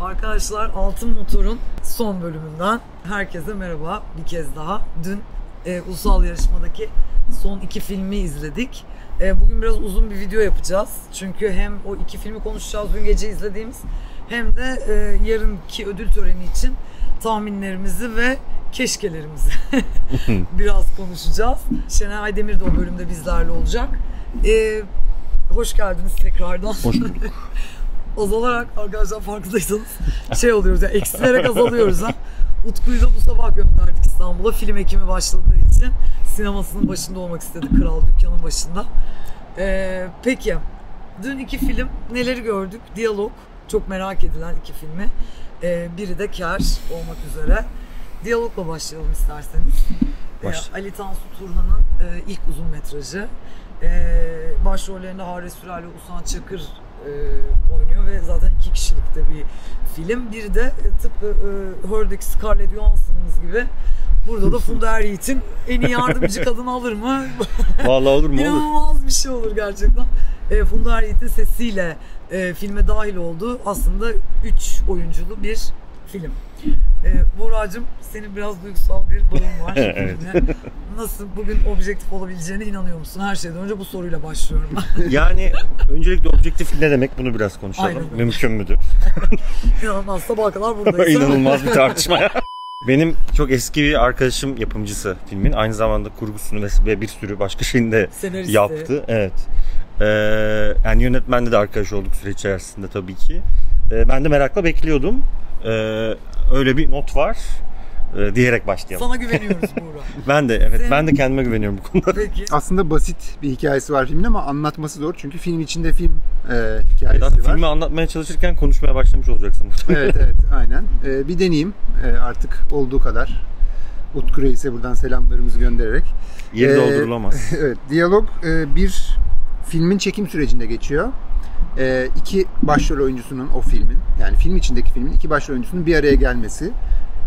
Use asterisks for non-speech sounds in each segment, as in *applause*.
Arkadaşlar Altın Motor'un son bölümünden herkese merhaba bir kez daha. Dün e, ulusal yarışmadaki son iki filmi izledik. E, bugün biraz uzun bir video yapacağız. Çünkü hem o iki filmi konuşacağız dün gece izlediğimiz hem de e, yarınki ödül töreni için tahminlerimizi ve keşkelerimizi *laughs* biraz konuşacağız. Şenay Aydemir de o bölümde bizlerle olacak. E, hoş geldiniz tekrardan. Hoş bulduk. *laughs* azalarak arkadaşlar farkındaysanız şey oluyoruz ya eksilerek azalıyoruz ha. Utku'yu da bu sabah gönderdik İstanbul'a film ekimi başladığı için sinemasının başında olmak istedi Kral Dükkan'ın başında. Ee, peki dün iki film neleri gördük? Diyalog çok merak edilen iki filmi. Ee, biri de Kar olmak üzere. Diyalogla başlayalım isterseniz. Ee, Başla. Ali Tansu Turhan'ın e, ilk uzun metrajı. Ee, başrollerinde Hare Sürer ve Usan Çakır e, oynuyor ve zaten iki kişilikte bir film. Bir de e, tıpkı e, Her'deki Scarlett Johansson'ımız gibi burada da Funda Eryiğit'in en iyi yardımcı kadını alır mı? *laughs* Vallahi olur mu olur. İnanılmaz bir şey olur gerçekten. E, Funda Eryiğit'in sesiyle e, filme dahil olduğu aslında üç oyunculu bir film. E, Buğra'cığım senin biraz duygusal bir bağın var. *laughs* Evet. *laughs* Nasıl bugün objektif olabileceğine inanıyor musun? Her şeyden önce bu soruyla başlıyorum ben. *laughs* Yani öncelikle objektif ne demek bunu biraz konuşalım. Aynen. Mümkün müdür? İnanılmaz sabaha kadar buradayız. İnanılmaz bir tartışma. Benim çok eski bir arkadaşım yapımcısı filmin. Aynı zamanda kurgusunu ve- bir sürü başka şeyini de Senaristi. yaptı. Evet. Ee, yani yönetmenle de arkadaş olduk süre içerisinde tabii ki. Ee, ben de merakla bekliyordum. Ee, öyle bir not var. Ee, diyerek başlayalım. Sana güveniyoruz Buğra. *laughs* Ben de evet Senin- ben de kendime güveniyorum bu konuda. Peki. Aslında basit bir hikayesi var filmin ama anlatması zor. Çünkü film içinde film e, hikayesi Zaten var. filmi anlatmaya çalışırken konuşmaya başlamış olacaksın. Evet evet aynen. E, bir deneyeyim e, artık olduğu kadar. Utku Reis'e buradan selamlarımızı göndererek. Yeri Ee, doldurulamaz. *laughs* evet diyalog e, bir filmin çekim sürecinde geçiyor. E, iki başrol oyuncusunun o filmin yani film içindeki filmin iki başrol oyuncusunun bir araya gelmesi,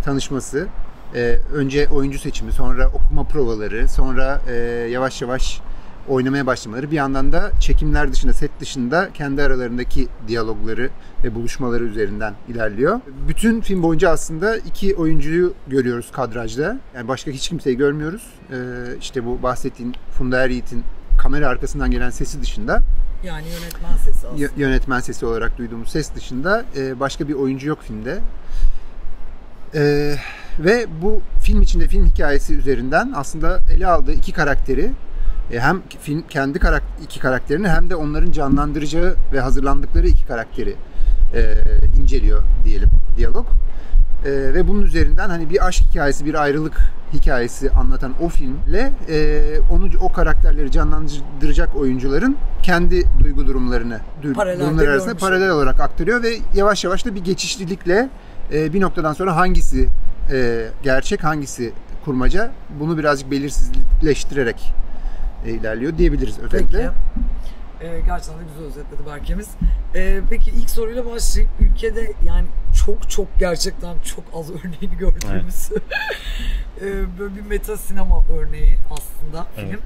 tanışması, e, önce oyuncu seçimi, sonra okuma provaları, sonra e, yavaş yavaş oynamaya başlamaları bir yandan da çekimler dışında, set dışında kendi aralarındaki diyalogları ve buluşmaları üzerinden ilerliyor. Bütün film boyunca aslında iki oyuncuyu görüyoruz kadrajda. Yani başka hiç kimseyi görmüyoruz. Ee, işte bu bahsettiğin Funda Eryiğit'in kamera arkasından gelen sesi dışında, Yani yönetmen sesi aslında. y- yönetmen sesi olarak duyduğumuz ses dışında e, başka bir oyuncu yok filmde. Ee, ve bu film içinde film hikayesi üzerinden aslında ele aldığı iki karakteri e, hem film kendi karak iki karakterini hem de onların canlandıracağı ve hazırlandıkları iki karakteri e, inceliyor diyelim diyalog. E, ve bunun üzerinden hani bir aşk hikayesi, bir ayrılık hikayesi anlatan o filmle e, onu o karakterleri canlandıracak oyuncuların kendi duygu durumlarını du- Paralelde durumları arasında paralel olarak aktarıyor ve yavaş yavaş da bir geçişlilikle e, bir noktadan sonra hangisi e, gerçek, hangisi kurmaca bunu birazcık belirsizleştirerek e, ilerliyor diyebiliriz özetle. Peki. Ee, gerçekten de güzel özetledi Berkemiz. Ee, peki ilk soruyla başlayayım. Ülkede yani çok çok gerçekten çok az *laughs* örneğini gördüğümüz *laughs* ee, böyle bir meta sinema örneği aslında film. Evet.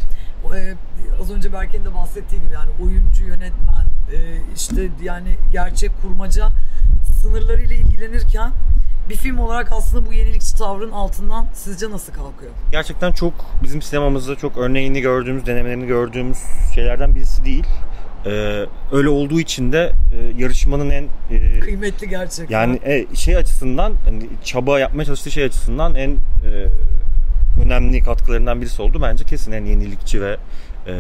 E, az önce Berke'nin de bahsettiği gibi yani oyuncu, yönetmen, e, işte yani gerçek kurmaca sınırlarıyla ilgilenirken bir film olarak aslında bu yenilikçi tavrın altından sizce nasıl kalkıyor? Gerçekten çok bizim sinemamızda çok örneğini gördüğümüz, denemelerini gördüğümüz şeylerden birisi değil. Ee, öyle olduğu için de e, yarışmanın en e, Kıymetli gerçekten. yani e, şey açısından hani çaba yapmaya çalıştığı şey açısından en e, önemli katkılarından birisi oldu. Bence kesin en yenilikçi ve e,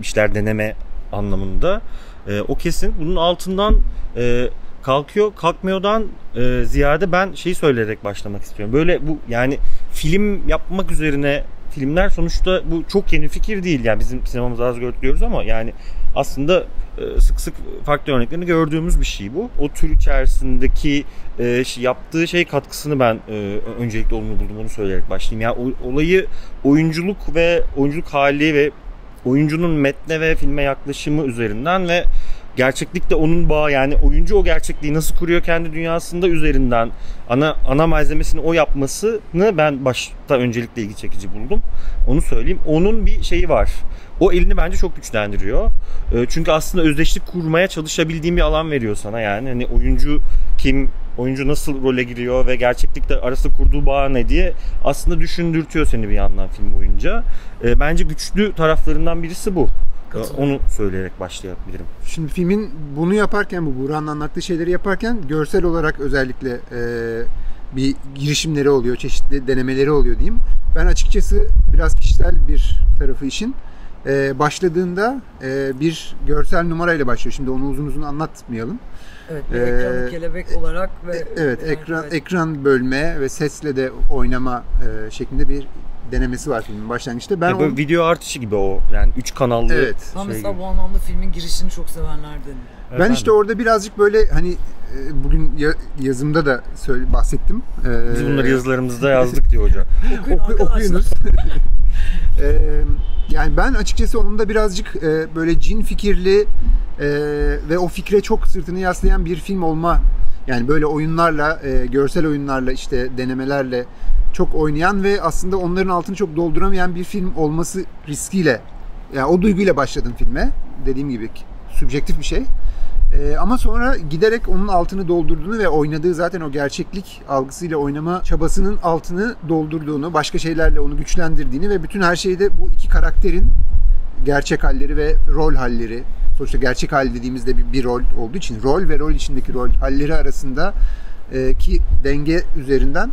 işler deneme anlamında. E, o kesin. Bunun altından e, kalkıyor. Kalkmıyordan e, ziyade ben şeyi söyleyerek başlamak istiyorum. Böyle bu yani film yapmak üzerine filmler sonuçta bu çok yeni fikir değil. Yani bizim sinemamızda az görüyoruz ama yani aslında e, sık sık farklı örneklerini gördüğümüz bir şey bu. O tür içerisindeki e, yaptığı şey katkısını ben e, öncelikle olumlu buldum onu söyleyerek başlayayım. Yani olayı oyunculuk ve oyunculuk hali ve oyuncunun metne ve filme yaklaşımı üzerinden ve gerçeklikle onun bağı yani oyuncu o gerçekliği nasıl kuruyor kendi dünyasında üzerinden ana ana malzemesini o yapmasını ben başta öncelikle ilgi çekici buldum. Onu söyleyeyim. Onun bir şeyi var. O elini bence çok güçlendiriyor. E, Çünkü aslında özdeşlik kurmaya çalışabildiğim bir alan veriyor sana yani. Hani oyuncu kim, oyuncu nasıl role giriyor ve gerçeklikle arasında kurduğu bağ ne diye aslında düşündürtüyor seni bir yandan film boyunca. E, bence güçlü taraflarından birisi bu. E, Katılıyorum. onu söyleyerek başlayabilirim. Şimdi filmin bunu yaparken, bu Burak'ın anlattığı şeyleri yaparken görsel olarak özellikle e, bir girişimleri oluyor, çeşitli denemeleri oluyor diyeyim. Ben açıkçası biraz kişisel bir tarafı işin. E, başladığında e, bir görsel numarayla başlıyor. Şimdi onu uzun uzun anlatmayalım. Evet, bir Ee, ekranı kelebek olarak ve E, Evet, yani, ekran evet. ekran bölme ve sesle de oynama e, şeklinde bir denemesi var filmin başlangıçta. Ben Ben böyle o- video artışı gibi o. Yani üç kanallı Evet. Ben şey mesela gibi. bu anlamda filmin girişini çok sevenlerdenim. Evet, ben işte orada birazcık böyle hani e, bugün ya- yazımda da söyle bahsettim. E, Biz bunları yazılarımızda yazdık diyor hoca. Okuyun Oku- okuyunuz. *laughs* Ee, yani ben açıkçası onun da birazcık e, böyle cin fikirli e, ve o fikre çok sırtını yaslayan bir film olma yani böyle oyunlarla, e, görsel oyunlarla işte denemelerle çok oynayan ve aslında onların altını çok dolduramayan bir film olması riskiyle yani o duyguyla başladım filme. Dediğim gibi subjektif bir şey. Ee, ama sonra giderek onun altını doldurduğunu ve oynadığı zaten o gerçeklik algısıyla oynama çabasının altını doldurduğunu, başka şeylerle onu güçlendirdiğini ve bütün her şeyde bu iki karakterin gerçek halleri ve rol halleri, sonuçta gerçek hal dediğimizde bir, bir rol olduğu için rol ve rol içindeki rol halleri arasında e, ki denge üzerinden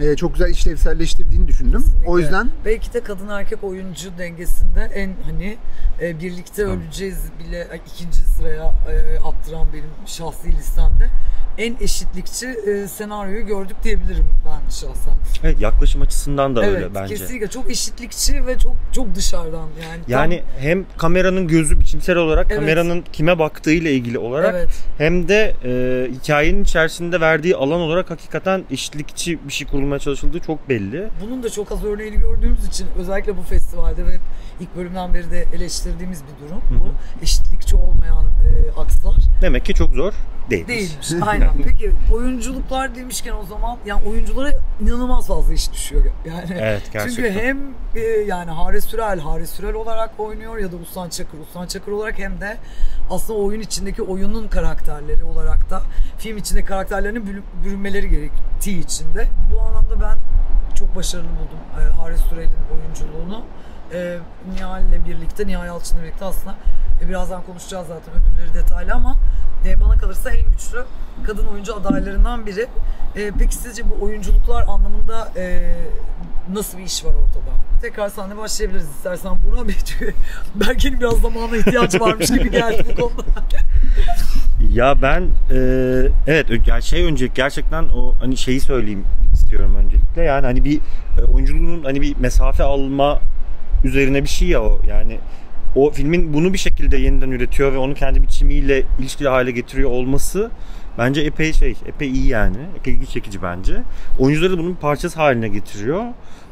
e, çok güzel işlevselleştirdiğini düşündüm. Kesinlikle. O yüzden Belki de kadın erkek oyuncu dengesinde en hani e, birlikte öleceğiz bile ikinci sıraya e, attıran benim şahsi listemde en eşitlikçi e, senaryoyu gördük diyebilirim ben şahsen. Evet yaklaşım açısından da evet öyle bence. kesinlikle çok eşitlikçi ve çok çok dışarıdan yani. tam- Yani hem kameranın gözü biçimsel olarak Evet. kameranın kime baktığıyla ilgili olarak evet. hem de e, hikayenin içerisinde verdiği alan olarak hakikaten eşitlikçi bir şey kurulmaya çalışıldığı çok belli. Bunun da çok az örneğini gördüğümüz için özellikle bu festivalde ve ilk bölümden beri de eleştirdiğimiz bir durum. Hı hı. Bu eşitlikçi olmayan e, akslar. Demek ki çok zor değil. Değilmiş. Aynen. *laughs* Peki oyunculuklar demişken o zaman yani oyunculara inanılmaz fazla iş düşüyor. Yani Evet *laughs* gerçekten. çünkü hem e, yani Haris Sürel, Haris Sürel olarak oynuyor ya da Ustan Çakır, Ustan Çakır olarak hem de aslında oyun içindeki oyunun karakterleri olarak da film içindeki karakterlerinin bürü- bürünmeleri gerektiği için de bu anlamda ben çok başarılı buldum e, Haris Sürel'in oyunculuğunu. E, Nihal'le birlikte, Nihal Yalçın'la birlikte aslında e, birazdan konuşacağız zaten ödülleri detaylı ama e, bana kalırsa en güçlü kadın oyuncu adaylarından biri. E, peki sizce bu oyunculuklar anlamında e, nasıl bir iş var ortada? Tekrar seninle başlayabiliriz istersen Burak Bey çünkü Berke'nin biraz zamana ihtiyacı varmış gibi geldi bu konuda. *laughs* Ya ben e, evet şey öncelik gerçekten o hani şeyi söyleyeyim istiyorum öncelikle. Yani hani bir e, oyunculuğun hani bir mesafe alma üzerine bir şey ya o. Yani o filmin bunu bir şekilde yeniden üretiyor ve onu kendi biçimiyle ilişkili hale getiriyor olması bence epey şey, epey iyi yani. Epey ilgi çekici bence. Oyuncuları da bunun bir parçası haline getiriyor.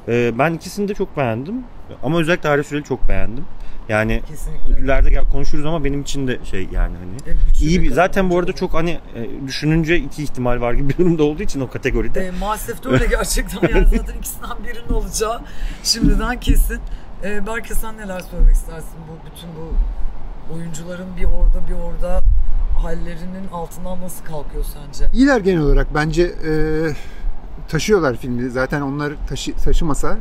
E, ben ikisini de çok beğendim. Ama özellikle Haris Sürel'i çok beğendim. Yani Kesinlikle. ödüllerde gel konuşuruz ama benim için de şey yani hani E, İyi bir zaten bu arada çok hani e, düşününce iki ihtimal var gibi bir durumda olduğu için o kategoride. E, maalesef de öyle gerçekten yani *laughs* zaten ikisinden birinin olacağı şimdiden kesin. E, Berke sen neler söylemek istersin bu bütün bu oyuncuların bir orada bir orada hallerinin altından nasıl kalkıyor sence? İyiler genel olarak bence e, taşıyorlar filmi. Zaten onlar taşı, taşımasa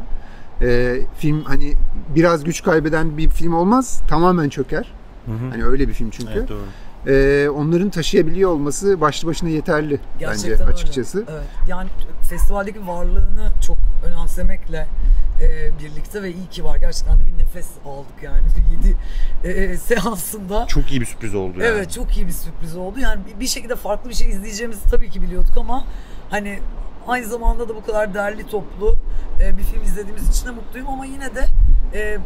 e, film hani biraz güç kaybeden bir film olmaz. Tamamen çöker. Hı hı. Hani öyle bir film çünkü. Evet doğru. E, onların taşıyabiliyor olması başlı başına yeterli Gerçekten bence öyle. açıkçası. Evet. Yani festivaldeki varlığını çok önemsemekle e, birlikte ve iyi ki var. Gerçekten de bir nefes aldık yani. Bir 7 e, seansında. Çok iyi bir sürpriz oldu yani. Evet çok iyi bir sürpriz oldu. Yani bir- bir şekilde farklı bir şey izleyeceğimizi tabii ki biliyorduk ama hani aynı zamanda da bu kadar derli toplu e, bir film izlediğimiz için de mutluyum ama yine de e, e,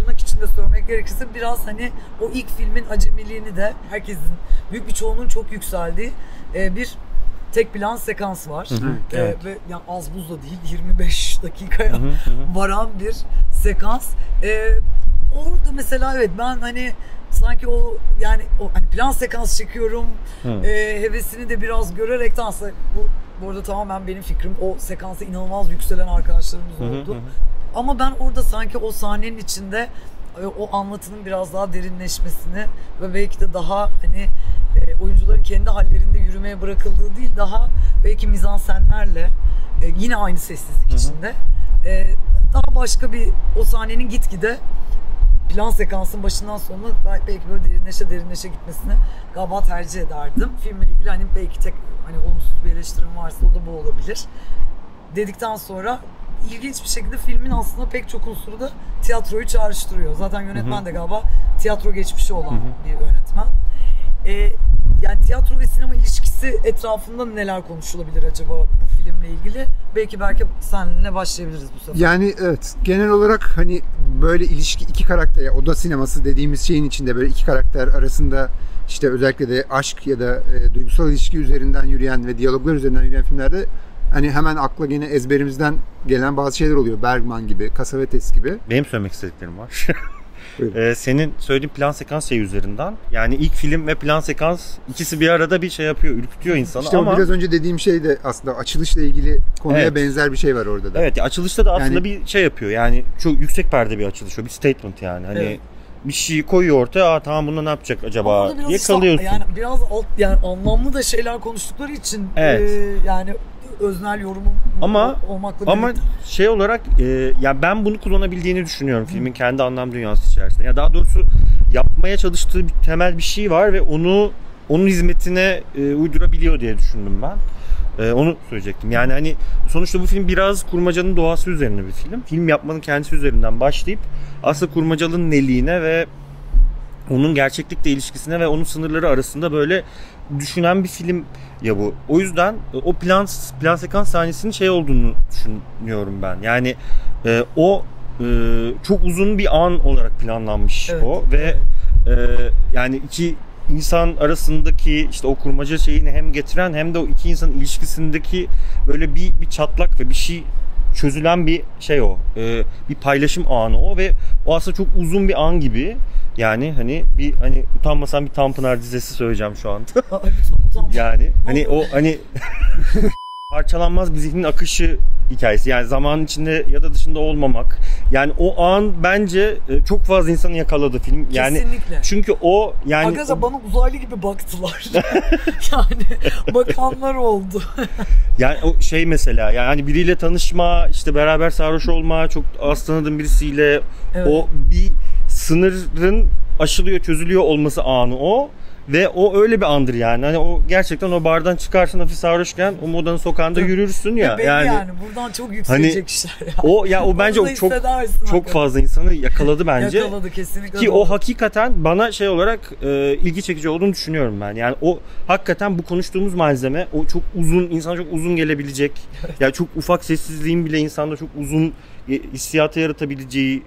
tırnak içinde söylemek gerekirse biraz hani o ilk filmin acemiliğini de herkesin büyük bir çoğunun çok yükseldiği e, bir tek plan sekans var. Hı hı, E, evet. Ve yani az buz da değil 25 dakikaya Hı hı, hı varan bir sekans. Ee, orada mesela evet ben hani sanki o yani o hani plan sekans çekiyorum Hı. e, hevesini de biraz görerek de aslında bu bu arada tamamen benim fikrim. O sekansa inanılmaz yükselen arkadaşlarımız Hı hı, oldu. hı hı. Ama ben orada sanki o sahnenin içinde e, o anlatının biraz daha derinleşmesini ve belki de daha hani e, oyuncuların kendi hallerinde yürümeye bırakıldığı değil daha belki mizansenlerle e, yine aynı sessizlik Hı hı. içinde e, daha başka bir o sahnenin gitgide plan sekansın başından sonuna bel- belki böyle derinleşe derinleşe gitmesini galiba tercih ederdim. Filmle ilgili hani belki tek hani olumsuz bir eleştirim varsa o da bu olabilir. Dedikten sonra ilginç bir şekilde filmin aslında pek çok unsuru da tiyatroyu çağrıştırıyor. Zaten yönetmen de galiba tiyatro geçmişi olan bir yönetmen. Ee, yani tiyatro ve sinema ilişkisi etrafında neler konuşulabilir acaba bu filmle ilgili? Belki belki seninle başlayabiliriz bu sefer. Yani evet genel olarak hani böyle ilişki iki karakter ya oda sineması dediğimiz şeyin içinde böyle iki karakter arasında işte özellikle de aşk ya da e, duygusal ilişki üzerinden yürüyen ve diyaloglar üzerinden yürüyen filmlerde hani hemen akla gene ezberimizden gelen bazı şeyler oluyor. Bergman gibi, Cassavetes gibi. Benim söylemek istediklerim var. *laughs* Buyurun. Ee, senin söylediğin plan sekans şey üzerinden. Yani ilk film ve plan sekans ikisi bir arada bir şey yapıyor, ürkütüyor insanı İşte ama biraz önce dediğim şey de aslında açılışla ilgili konuya Evet. benzer bir şey var orada da. evet ya açılışta da aslında Yani- bir şey yapıyor. Yani çok yüksek perde bir açılış o, bir statement yani. Hani Evet. bir şeyi koyuyor ortaya. Aa tamam bunda ne yapacak acaba diye kalıyorsun. Yani biraz alt yani anlamlı da şeyler konuştukları için Evet. e, yani öznel yorumum Ama- olmakla Ama birlikte. şey olarak e, ya ben bunu kullanabildiğini düşünüyorum filmin kendi anlam dünyası içerisinde. Ya daha doğrusu yapmaya çalıştığı bir temel bir şey var ve onu onun hizmetine e, uydurabiliyor diye düşündüm ben. E, onu söyleyecektim. Yani hani sonuçta bu film biraz kurmacanın doğası üzerine bir film. Film yapmanın kendisi üzerinden başlayıp aslında kurmacalının neliğine ve onun gerçeklikle ilişkisine ve onun sınırları arasında böyle düşünen bir film ya bu. O yüzden e, o plan plan sekans sahnesinin şey olduğunu düşünüyorum ben. Yani e, o e, çok uzun bir an olarak planlanmış Evet, o ve evet. e, yani iki insan arasındaki işte o kurmaca şeyini hem getiren hem de o iki insan ilişkisindeki böyle bir bir çatlak ve bir şey çözülen bir şey o. E, bir paylaşım anı o ve o aslında çok uzun bir an gibi. Yani hani bir hani utanmasam bir Tanpınar dizesi söyleyeceğim şu *laughs* utanma. Yani hani o hani *laughs* parçalanmaz bir zihnin akışı hikayesi. Yani zamanın içinde ya da dışında olmamak. Yani o an bence e, çok fazla insanı yakaladı film. Yani Kesinlikle. çünkü o yani Arkadaşlar bana uzaylı gibi baktılar. *laughs* yani bakanlar oldu. yani o şey mesela yani hani biriyle tanışma, işte beraber sarhoş olma, çok az tanıdığın birisiyle Evet. o bir sınırın aşılıyor, çözülüyor olması anı o. Ve o öyle bir andır yani. Hani o gerçekten o bardan çıkarsın hafif sarhoşken o modanın sokağında yürürsün ya. Yani, yani, buradan çok yükselecek Hani işler ya. o ya o bence o çok çok fazla insanı yakaladı bence. Yakaladı kesinlikle. Ki doğru. o hakikaten bana şey olarak e, ilgi çekici olduğunu düşünüyorum ben. Yani o hakikaten bu konuştuğumuz malzeme o çok uzun insana çok uzun gelebilecek. yani çok ufak sessizliğin bile insanda çok uzun e, hissiyatı yaratabileceği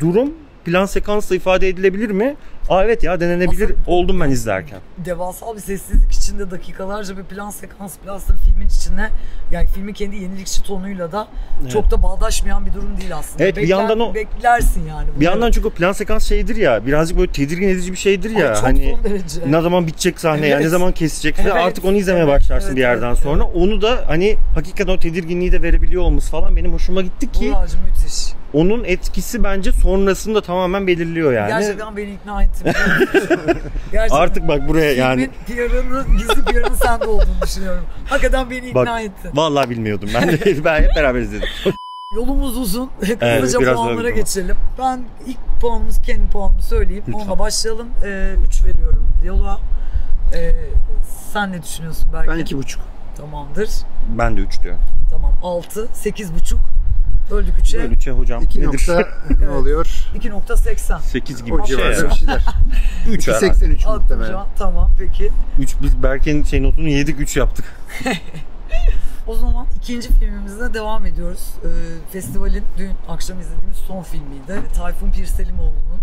durum plan sekansla ifade edilebilir mi? Aa evet ya denenebilir. Aslında- Oldum ben izlerken. devasa bir sessizlik içinde dakikalarca bir plan sekans aslında filmin içine yani filmin kendi yenilikçi tonuyla da çok da bağdaşmayan bir durum değil aslında. Evet, bir yandan o- beklersin yani. bunu. Bir yandan çünkü plan sekans şeydir ya birazcık böyle tedirgin edici bir şeydir Ay, ya. çok hani derece. ne zaman bitecek sahne Evet. ne zaman kesecek ve Evet, artık onu izlemeye evet, başlarsın evet, bir yerden evet, sonra. Onu da hani hakikaten o tedirginliği de verebiliyor olması falan benim hoşuma gitti ki Buracı müthiş. onun etkisi bence sonrasında tamamen belirliyor yani. Gerçekten beni ikna *laughs* Gerçekten. Artık bak buraya yani PR'ını, gizli PR'ının sende olduğunu düşünüyorum. Hakikaten beni ikna Bak, ettin. vallahi bilmiyordum ben de *laughs* ben hep beraber izledim. Yolumuz uzun. Kısaca Evet, biraz puanlara geçelim. Ben ilk puanımız kendi puanımı söyleyeyim. Lütfen. Onunla başlayalım. 3 veriyorum diyaloğa. Ee, sen ne düşünüyorsun belki? Ben iki buçuk. Tamamdır. Ben de 3 diyorum. Tamam 6, 8,5. Böldük 3'e. Böyle şey hocam İki nedir? nokta *laughs* ne oluyor? 2.80. 8 gibi O bir şey. bir şeyler. *laughs* 3 herhalde. 2.83 Attım muhtemelen. şu an. Tamam peki. 3 biz Berke'nin şey notunu yedik 3 yaptık. *laughs* O zaman ikinci filmimize devam ediyoruz. Ee, festivalin dün akşam izlediğimiz son filmiydi. Tayfun Pirselimoğlu'nun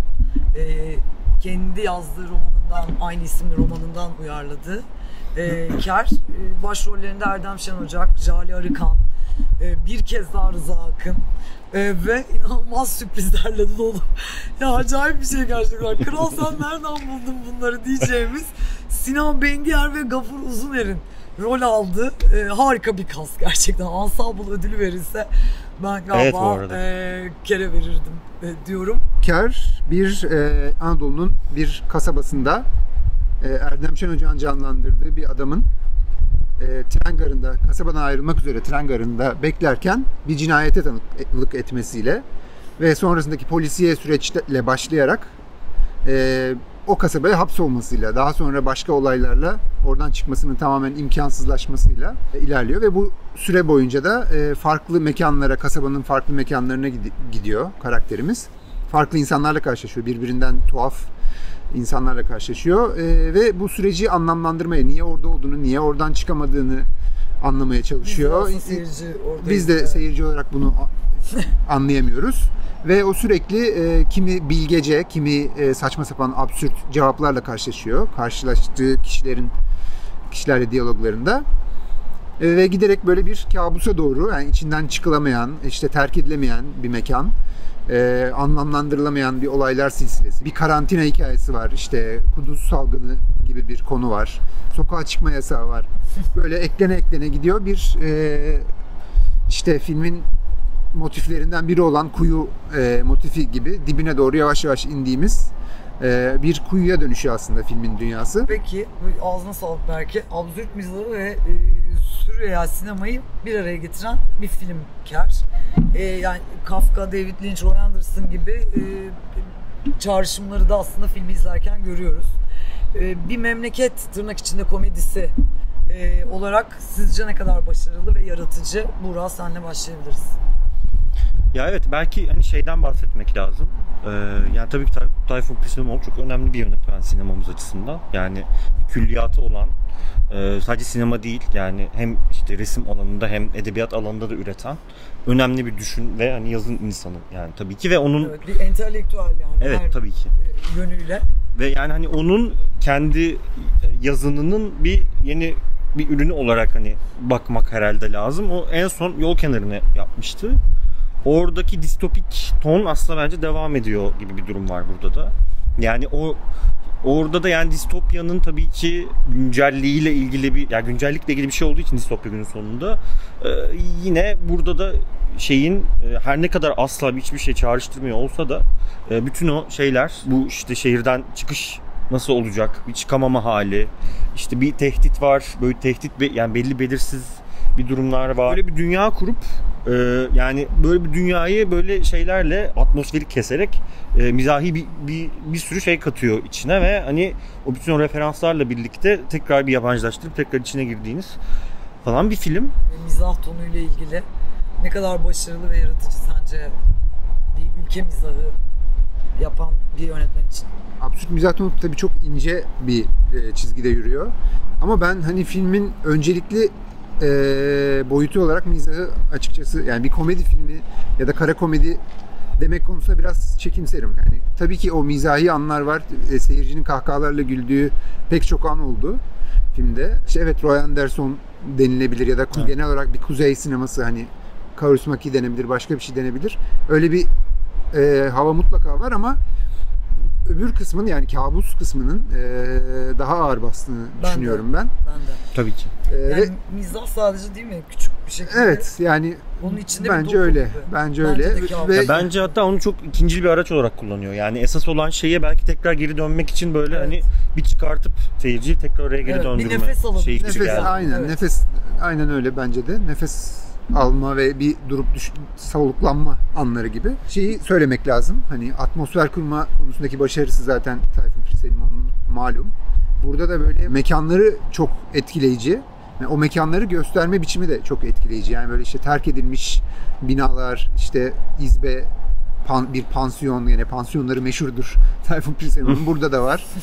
e, kendi yazdığı romanından, aynı isimli romanından uyarladığı e, Ker. E, başrollerinde Erdem Şen Ocak, Jale Arıkan, e, bir kez daha Rıza Akın e, ve inanılmaz sürprizlerle dolu. ya acayip bir şey gerçekten. Kral sen nereden buldun bunları diyeceğimiz Sinan Bengier ve Gafur Uzuner'in rol aldığı e, harika bir kas gerçekten. Ensemble ödülü verilse ben Evet, galiba arada. e, kere verirdim e, diyorum. Kar bir e, Anadolu'nun bir kasabasında e, Erdem Şen Hoca'nın canlandırdığı bir adamın e, tren garında, kasabadan ayrılmak üzere tren garında beklerken bir cinayete tanıklık etmesiyle ve sonrasındaki polisiye süreçle başlayarak e, o kasabaya hapsolmasıyla, daha sonra başka olaylarla oradan çıkmasının tamamen imkansızlaşmasıyla ilerliyor ve bu süre boyunca da e, farklı mekanlara, kasabanın farklı mekanlarına gidi- gidiyor karakterimiz. Farklı insanlarla karşılaşıyor, birbirinden tuhaf insanlarla karşılaşıyor E, ve bu süreci anlamlandırmaya, niye orada olduğunu, niye oradan çıkamadığını anlamaya Biz çalışıyor. aslında seyirci. Biz de Evet. seyirci olarak bunu *laughs* anlayamıyoruz. Ve o sürekli e, kimi bilgece, kimi e, saçma sapan absürt cevaplarla karşılaşıyor. Karşılaştığı kişilerin kişilerle diyaloglarında. E, ve giderek böyle bir kabusa doğru, yani içinden çıkılamayan, işte terk edilemeyen bir mekan, e, anlamlandırılamayan bir olaylar silsilesi. Bir karantina hikayesi var, işte kuduz salgını gibi bir konu var. Sokağa çıkma yasağı var. *laughs* Böyle eklene eklene gidiyor. Bir e, işte filmin motiflerinden biri olan kuyu e, motifi gibi dibine doğru yavaş yavaş indiğimiz e, bir kuyuya dönüşüyor aslında filmin dünyası. Peki ağzına sağlık belki. Absürt mizahı ve e, sinemayı bir araya getiren bir film Ker. E, yani Kafka, David Lynch, Roy Anderson gibi e, çağrışımları da aslında filmi izlerken görüyoruz. E, bir memleket tırnak içinde komedisi e, olarak sizce ne kadar başarılı ve yaratıcı? Buğra senle başlayabiliriz. Ya evet belki hani şeyden bahsetmek lazım. Ee, yani tabii ki Tay- Tayfun Pisimoğlu çok önemli bir yönetmen sinemamız açısından. Yani külliyatı olan e, sadece sinema değil yani hem işte resim alanında hem edebiyat alanında da üreten önemli bir düşün ve hani yazın insanı yani tabii ki ve onun Evet, bir entelektüel yani evet her tabii ki e, yönüyle. ve yani hani onun kendi yazınının bir yeni bir ürünü olarak hani bakmak herhalde lazım. O en son yol kenarını yapmıştı. Oradaki distopik ton aslında bence devam ediyor gibi bir durum var burada da. Yani o orada da yani distopyanın tabii ki güncelliğiyle ilgili bir ya güncellikle ilgili bir şey olduğu için distopya günün sonunda e, yine burada da şeyin e, her ne kadar asla hiçbir şey çağrıştırmıyor olsa da e, bütün o şeyler bu işte şehirden çıkış nasıl olacak bir çıkamama hali işte bir tehdit var böyle tehdit yani belli belirsiz bir durumlar var böyle bir dünya kurup e, yani böyle bir dünyayı böyle şeylerle atmosferi keserek e, mizahi bir, bir, bir sürü şey katıyor içine ve hani o bütün o referanslarla birlikte tekrar bir yabancılaştırıp tekrar içine girdiğiniz falan bir film. ve mizah tonuyla ilgili ne kadar başarılı ve yaratıcı sence bir ülke mizahı yapan bir yönetmen için? Absürt mizah tonu tabii çok ince bir e, çizgide yürüyor. Ama ben hani filmin öncelikli e, boyutu olarak mizahı açıkçası yani bir komedi filmi ya da kara komedi demek konusunda biraz çekimserim. Yani tabii ki o mizahi anlar var. E, seyircinin kahkahalarla güldüğü pek çok an oldu filmde. İşte evet Roy Anderson denilebilir ya da Evet. genel olarak bir kuzey sineması hani Kaurismäki denebilir, başka bir şey denebilir. Öyle bir e, hava mutlaka var ama öbür kısmın yani kabus kısmının e, daha ağır bastığını Ben de. düşünüyorum ben. Ben de. Tabii ki. E, Yani ve mizah sadece değil mi? Küçük bir şekilde. evet yani Onun içinde bir bence öyle. gibi. Bence Bence öyle. de. Ve Ya bence hatta onu çok ikinci bir araç olarak kullanıyor. Yani esas olan şeye belki tekrar geri dönmek için böyle Evet. hani bir çıkartıp seyirciyi tekrar oraya geri Evet, bir döndürme nefes alıp- şeyi nefes aynen Evet. nefes aynen öyle bence de. Nefes alma ve bir durup düş, soluklanma anları gibi. Şeyi söylemek lazım. Hani atmosfer kurma konusundaki başarısı zaten Tayfun Pirselimoğlu'nun malum. Burada da böyle mekanları çok etkileyici. Yani o mekanları gösterme biçimi de çok etkileyici. Yani böyle işte terk edilmiş binalar, işte izbe pan- bir pansiyon yine pansiyonları meşhurdur. *laughs* Tayfun Pirselimoğlu'nun burada da var. *laughs*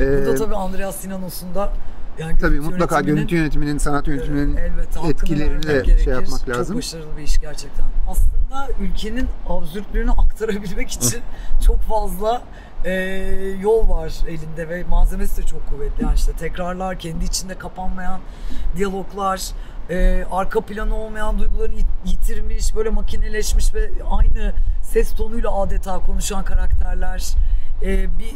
Ee, tabii Andreas Sinano'sunda yani Tabii mutlaka görüntü yönetiminin, sanat yönetiminin elbette etkilerini de gerekir. şey yapmak Çok lazım. başarılı bir iş gerçekten. Aslında ülkenin absürtlüğünü *laughs* aktarabilmek için çok fazla e, yol var elinde ve malzemesi de çok kuvvetli. Yani işte tekrarlar, kendi içinde kapanmayan diyaloglar, e, arka planı olmayan duygularını yit- yitirmiş, böyle makineleşmiş ve aynı ses tonuyla adeta konuşan karakterler. E, bir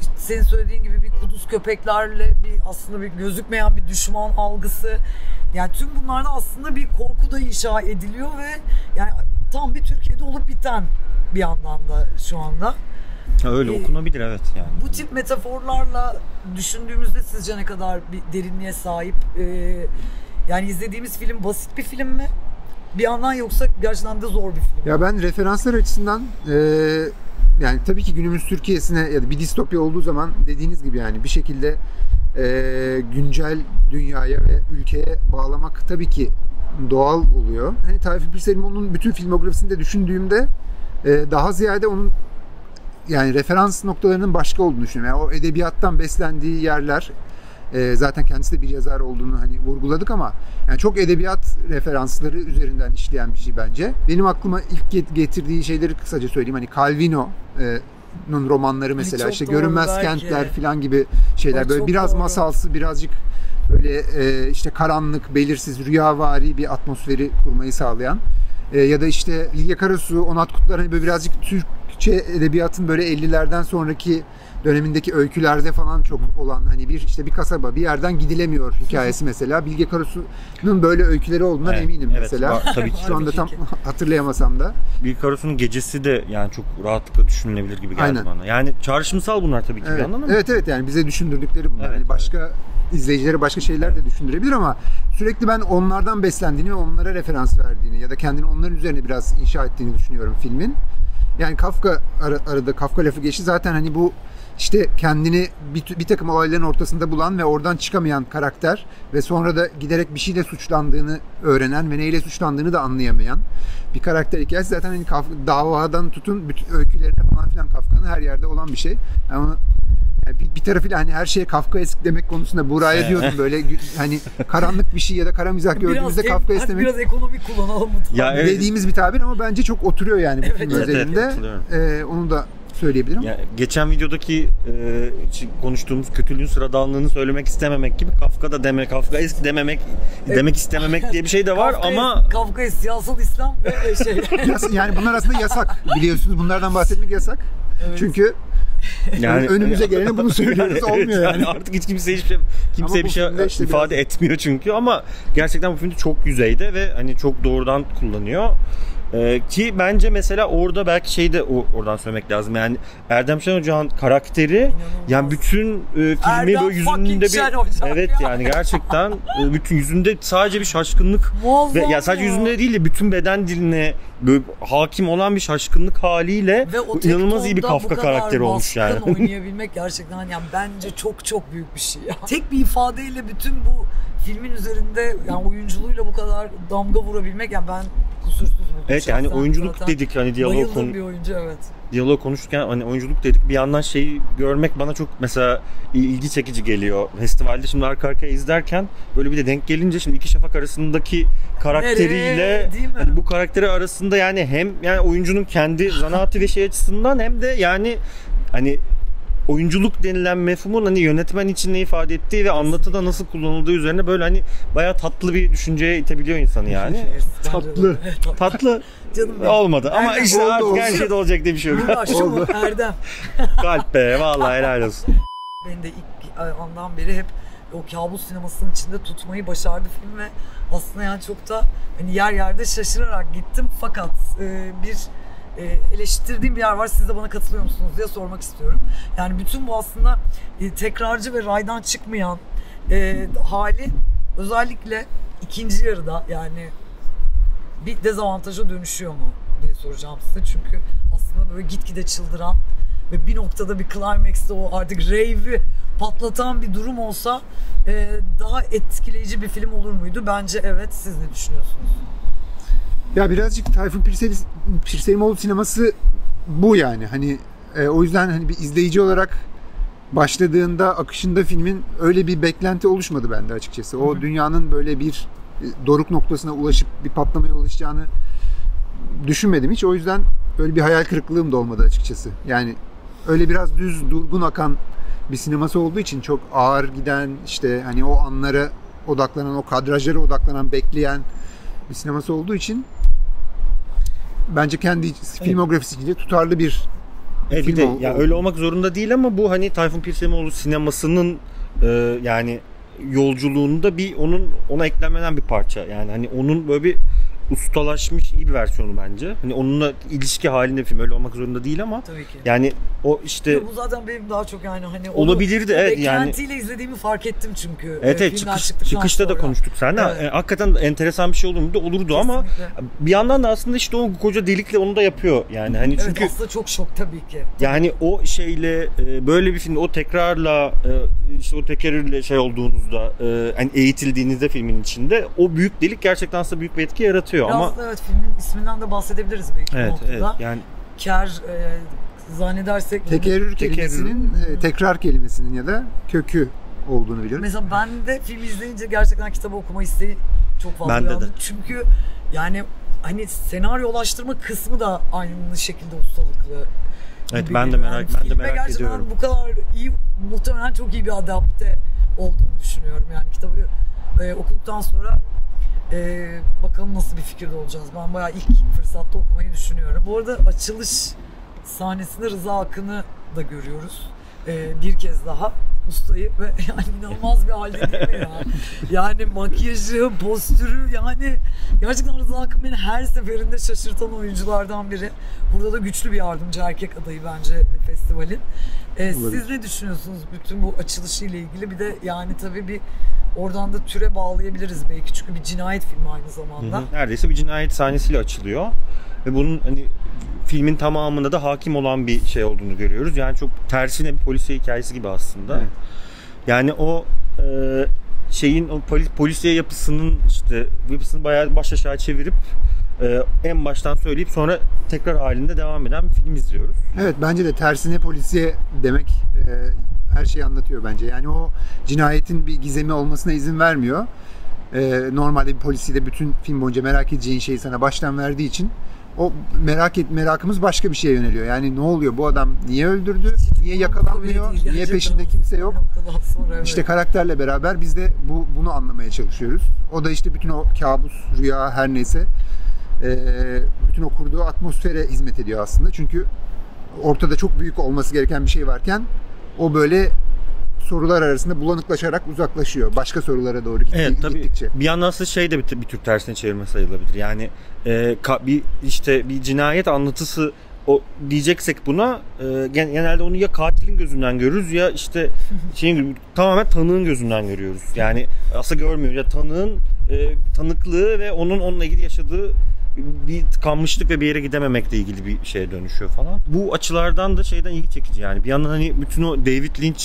işte senin söylediğin gibi bir kuduz köpeklerle bir aslında bir gözükmeyen bir düşman algısı. Yani tüm bunlarda aslında bir korku da inşa ediliyor ve yani tam bir Türkiye'de olup biten bir yandan da şu anda. Ha, öyle Ee, okunabilir evet yani. Bu tip metaforlarla düşündüğümüzde sizce ne kadar bir derinliğe sahip? Ee, yani izlediğimiz film basit bir film mi? Bir yandan yoksa gerçekten de zor bir film. Ya ben referanslar açısından e, yani tabii ki günümüz Türkiye'sine ya da bir distopya olduğu zaman dediğiniz gibi yani bir şekilde e, güncel dünyaya ve ülkeye bağlamak tabii ki doğal oluyor. Hani Tayfun Pirselimoğlu'nun bütün filmografisini de düşündüğümde e, daha ziyade onun yani referans noktalarının başka olduğunu düşünüyorum. Yani o edebiyattan beslendiği yerler e, zaten kendisi de bir yazar olduğunu hani vurguladık ama yani çok edebiyat referansları üzerinden işleyen bir şey bence. Benim aklıma ilk get- getirdiği şeyleri kısaca söyleyeyim. Hani Calvino e, nun romanları mesela çok işte görünmez belki. kentler falan gibi şeyler Ay, böyle biraz doğru. masalsı birazcık böyle e, işte karanlık belirsiz rüyavari bir atmosferi kurmayı sağlayan e, ya da işte Bilge Karasu, Onat Kutlar hani böyle birazcık Türkçe edebiyatın böyle 50'lerden sonraki dönemindeki öykülerde falan çok olan hani bir işte bir kasaba bir yerden gidilemiyor hikayesi mesela. Bilge Karasu'nun böyle öyküleri olduğundan Evet, eminim evet, mesela. var, tabii ki. Şu anda tam *laughs* hatırlayamasam da. Bir Karasu'nun gecesi de yani çok rahatlıkla düşünülebilir gibi geldi Aynen. bana. Yani çağrışımsal bunlar tabii ki bir Evet. yandan ama. evet evet yani bize düşündürdükleri bunlar. Evet, Hani başka izleyicilere başka şeyler de düşündürebilir ama sürekli ben onlardan beslendiğini ve onlara referans verdiğini ya da kendini onların üzerine biraz inşa ettiğini düşünüyorum filmin. Yani Kafka ara- arada Kafka lafı geçti zaten hani bu işte kendini bir, bir takım olayların ortasında bulan ve oradan çıkamayan karakter ve sonra da giderek bir şeyle suçlandığını öğrenen ve neyle suçlandığını da anlayamayan bir karakter hikayesi. Zaten hani Kaf- davadan tutun bütün öykülerine falan filan Kafka'nın her yerde olan bir şey. Ama yani bir, bir tarafıyla hani her şeye Kafkaesk demek konusunda Buğra'ya diyordum böyle hani karanlık bir şey ya da kara mizah gördüğümüzde Kafkaesk hadi demek biraz ekonomik kullanalım bu Ya evet. dediğimiz bir tabir ama bence çok oturuyor yani bu Evet, evet, özelinde. evet, katılıyorum. Ee, onu da söyleyebilirim. Ya, geçen videodaki e, konuştuğumuz kötülüğün sıradanlığını söylemek istememek gibi Kafka da demek, Kafka eski dememek, demek istememek diye bir şey de var Kafka'ya- ama Kafka'ya siyasal İslam ve şey. *laughs* Yani bunlar aslında yasak biliyorsunuz. Bunlardan bahsetmek yasak. Evet. Çünkü yani önümüze gelene bunu söylüyoruz. Evet, Olmuyor yani. Artık hiç kimse hiçbir şey, kimse bir şey işte ifade biraz- etmiyor çünkü ama gerçekten bu filmde çok yüzeyde ve hani çok doğrudan kullanıyor. Ee, ki bence mesela orada belki şey de oradan söylemek lazım. Yani Erdem Şen Hoca'nın karakteri İnanılmaz. yani bütün e, filmi Erdem böyle yüzünde bir evet ya. yani gerçekten e, bütün yüzünde sadece bir şaşkınlık Muazzam ve ya sadece yüzünde değil de bütün beden diline böyle hakim olan bir şaşkınlık haliyle Ve o inanılmaz iyi bir Kafka karakteri olmuş yani. *laughs* oynayabilmek gerçekten yani bence çok çok büyük bir şey ya. Tek bir ifadeyle bütün bu filmin üzerinde yani oyunculuğuyla bu kadar damga vurabilmek yani ben kusursuz buldum. Evet yani oyunculuk zaten. dedik hani diyalog konu, bir oyuncu evet. Diyalog konuşurken hani oyunculuk dedik bir yandan şeyi görmek bana çok mesela ilgi çekici geliyor. Festivalde şimdi arka arkaya izlerken böyle bir de denk gelince şimdi iki şafak arasındaki karakteriyle hani bu karakteri arasında yani hem yani oyuncunun kendi zanaatı ve şey açısından hem de yani hani oyunculuk denilen mefhumun hani yönetmen için ne ifade ettiği ve anlatıda nasıl kullanıldığı üzerine böyle hani bayağı tatlı bir düşünceye itebiliyor insanı yani. *laughs* De. Tatlı. Tatlı. *laughs* Canım benim. olmadı ama Erdem, işte oldu, artık her oldu. şeyde olacak diye bir şey yok. Burada Oldu. Erdem? *laughs* Kalp be vallahi helal olsun. Beni de ilk andan beri hep o kabus sinemasının içinde tutmayı başardı film ve aslında yani çok da hani yer yerde şaşırarak gittim fakat e, bir e, eleştirdiğim bir yer var siz de bana katılıyor musunuz diye sormak istiyorum. Yani bütün bu aslında e, tekrarcı ve raydan çıkmayan e, hali özellikle ikinci yarıda yani bir dezavantaja dönüşüyor mu diye soracağım size. Çünkü aslında böyle gitgide çıldıran ve bir noktada bir climax'te o artık rave'i patlatan bir durum olsa daha etkileyici bir film olur muydu? Bence evet. Siz ne düşünüyorsunuz? Ya birazcık Tayfun Pirsel, Pirselimoğlu sineması bu yani. Hani e, o yüzden hani bir izleyici olarak başladığında akışında filmin öyle bir beklenti oluşmadı bende açıkçası. O dünyanın böyle bir e, doruk noktasına ulaşıp bir patlamaya ulaşacağını düşünmedim hiç. O yüzden öyle bir hayal kırıklığım da olmadı açıkçası. Yani öyle biraz düz durgun akan bir sineması olduğu için çok ağır giden işte hani o anlara odaklanan, o kadrajlara odaklanan, bekleyen bir sineması olduğu için bence kendi filmografisiyle tutarlı bir Evet, bir Film de ol- ya oldu. öyle olmak zorunda değil ama bu hani Tayfun Pirselimoğlu sinemasının e, yani yolculuğunda bir onun ona eklenmeden bir parça. Yani hani onun böyle bir ustalaşmış iyi bir versiyonu bence. Hani onunla ilişki halinde film öyle olmak zorunda değil ama Tabii ki. yani o işte Ya bu zaten benim daha çok yani hani onu Olabilirdi, evet, yani- beklentiyle izlediğimi fark ettim çünkü. Evet e, evet filmden çıkış, çıkışta da sonra. konuştuk seninle. Evet. E, hakikaten enteresan bir şey olur mu da olurdu ama Kesinlikle. bir yandan da aslında işte o koca delikle onu da yapıyor. Yani hani Evet çünkü aslında çok şok tabii ki. yani o şeyle e, böyle bir filmde o tekrarla işte o tekerrürle şey olduğunuzda e, hani eğitildiğinizde filmin içinde o büyük delik gerçekten aslında büyük bir etki yaratıyor Biraz ama da evet filmin isminden de bahsedebiliriz belki evet bu evet yani Ker e, zannedersek Tekerrür Tekerrür. kelimesinin, e, tekrar kelimesinin ya da kökü olduğunu biliyorum. Mesela ben de film izleyince gerçekten kitabı okuma isteği çok fazla Bende de. uyandı. Çünkü yani hani senaryolaştırma kısmı da aynı şekilde ustalıklı. Evet, gibi ben de merak- ben de filme merak gerçekten ediyorum. bu kadar iyi, muhtemelen çok iyi bir adapte olduğunu düşünüyorum. Yani kitabı e, okuduktan sonra e, bakalım nasıl bir fikirde olacağız. Ben bayağı ilk fırsatta okumayı düşünüyorum. Bu arada açılış sahnesinde Rıza Akın'ı da görüyoruz. E, bir kez daha ustayı ve *laughs* yani inanılmaz bir halde değil mi ya? *laughs* Yani makyajı, postürü yani gerçekten Rıza Akın beni her seferinde şaşırtan oyunculardan biri. Burada da güçlü bir yardımcı erkek adayı bence festivalin. E, Olabilir. siz ne düşünüyorsunuz bütün bu açılışı ile ilgili? Bir de yani tabii bir oradan da türe bağlayabiliriz belki çünkü bir cinayet filmi aynı zamanda. Hı hı. Neredeyse bir cinayet sahnesiyle açılıyor. Ve bunun hani filmin tamamında da hakim olan bir şey olduğunu görüyoruz. Yani çok tersine bir polisiye hikayesi gibi aslında. Evet. Yani o e, şeyin o poli, polisiye yapısının işte yapısını bayağı baş aşağı çevirip e, en baştan söyleyip sonra tekrar halinde devam eden bir film izliyoruz. Evet bence de tersine polisiye demek e, her şeyi anlatıyor bence. Yani o cinayetin bir gizemi olmasına izin vermiyor. E, normalde bir polisi de bütün film boyunca merak edeceğin şeyi sana baştan verdiği için o merak et merakımız başka bir şeye yöneliyor. Yani ne oluyor bu adam niye öldürdü? Niye yakalanmıyor? Niye peşinde kimse yok? İşte karakterle beraber biz de bu bunu anlamaya çalışıyoruz. O da işte bütün o kabus, rüya her neyse bütün o kurduğu atmosfere hizmet ediyor aslında. Çünkü ortada çok büyük olması gereken bir şey varken o böyle sorular arasında bulanıklaşarak uzaklaşıyor. Başka sorulara doğru gitti, Evet tabii gittikçe. bir yandan aslında şey de bir, bir tür tersine çevirme sayılabilir. Yani e, ka- bir işte bir cinayet anlatısı o diyeceksek buna e, gen- genelde onu ya katilin gözünden görürüz ya işte *laughs* şeyin tamamen tanığın gözünden görüyoruz. Yani aslında görmüyoruz ya tanığın e, tanıklığı ve onun onunla ilgili yaşadığı bir tıkanmışlık ve bir yere gidememekle ilgili bir şeye dönüşüyor falan. Bu açılardan da şeyden ilgi çekici yani. Bir yandan hani bütün o David Lynch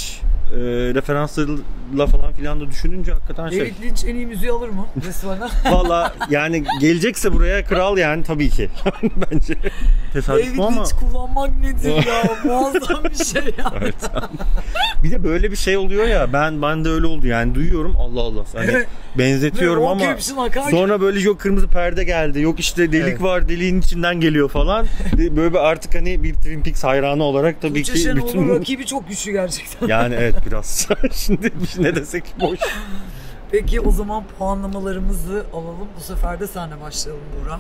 e, referanslarıyla falan filan da düşününce hakikaten şey. David Lynch en iyi müziği alır mı *laughs* festivalden? Valla yani gelecekse buraya kral yani tabii ki. *laughs* Bence. Tesadüf David ama Lynch kullanmak nedir ya? *laughs* Muazzam bir şey ya. bir de böyle bir şey oluyor ya ben ben de öyle oldu yani duyuyorum Allah Allah hani benzetiyorum ama sonra böyle yok kırmızı perde geldi yok işte delik Evet. var deliğin içinden geliyor falan böyle bir artık hani bir Twin Peaks hayranı olarak tabii Tuğçe ki Şenoğlu'nun bütün rakibi çok güçlü gerçekten. yani evet biraz *laughs* şimdi ne desek boş. Peki o zaman puanlamalarımızı alalım. Bu sefer de senle başlayalım Buğra.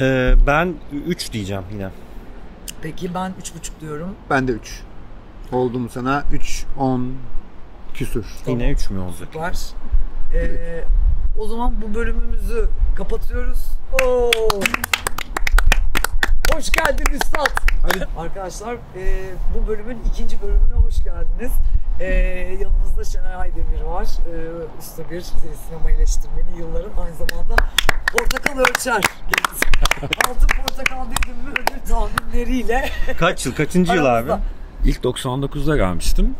Ee, ben 3 diyeceğim yine. Peki ben 3.5 diyorum. Ben de 3. Oldu mu sana? 3, 10 küsur. Tamam. Yine 3 mü olacak? Süper. Ee, o zaman bu bölümümüzü kapatıyoruz. Oo. Hoş geldin Üstad. *laughs* Arkadaşlar e, bu bölümün ikinci bölümüne hoş geldiniz. E, yanımızda Şenay Aydemir var. E, usta bir sinema eleştirmeni yılların aynı zamanda portakal ölçer. *laughs* Altın portakal dedim mi ödül tahminleriyle. Kaç yıl? Kaçıncı yıl abi? İlk 99'da gelmiştim.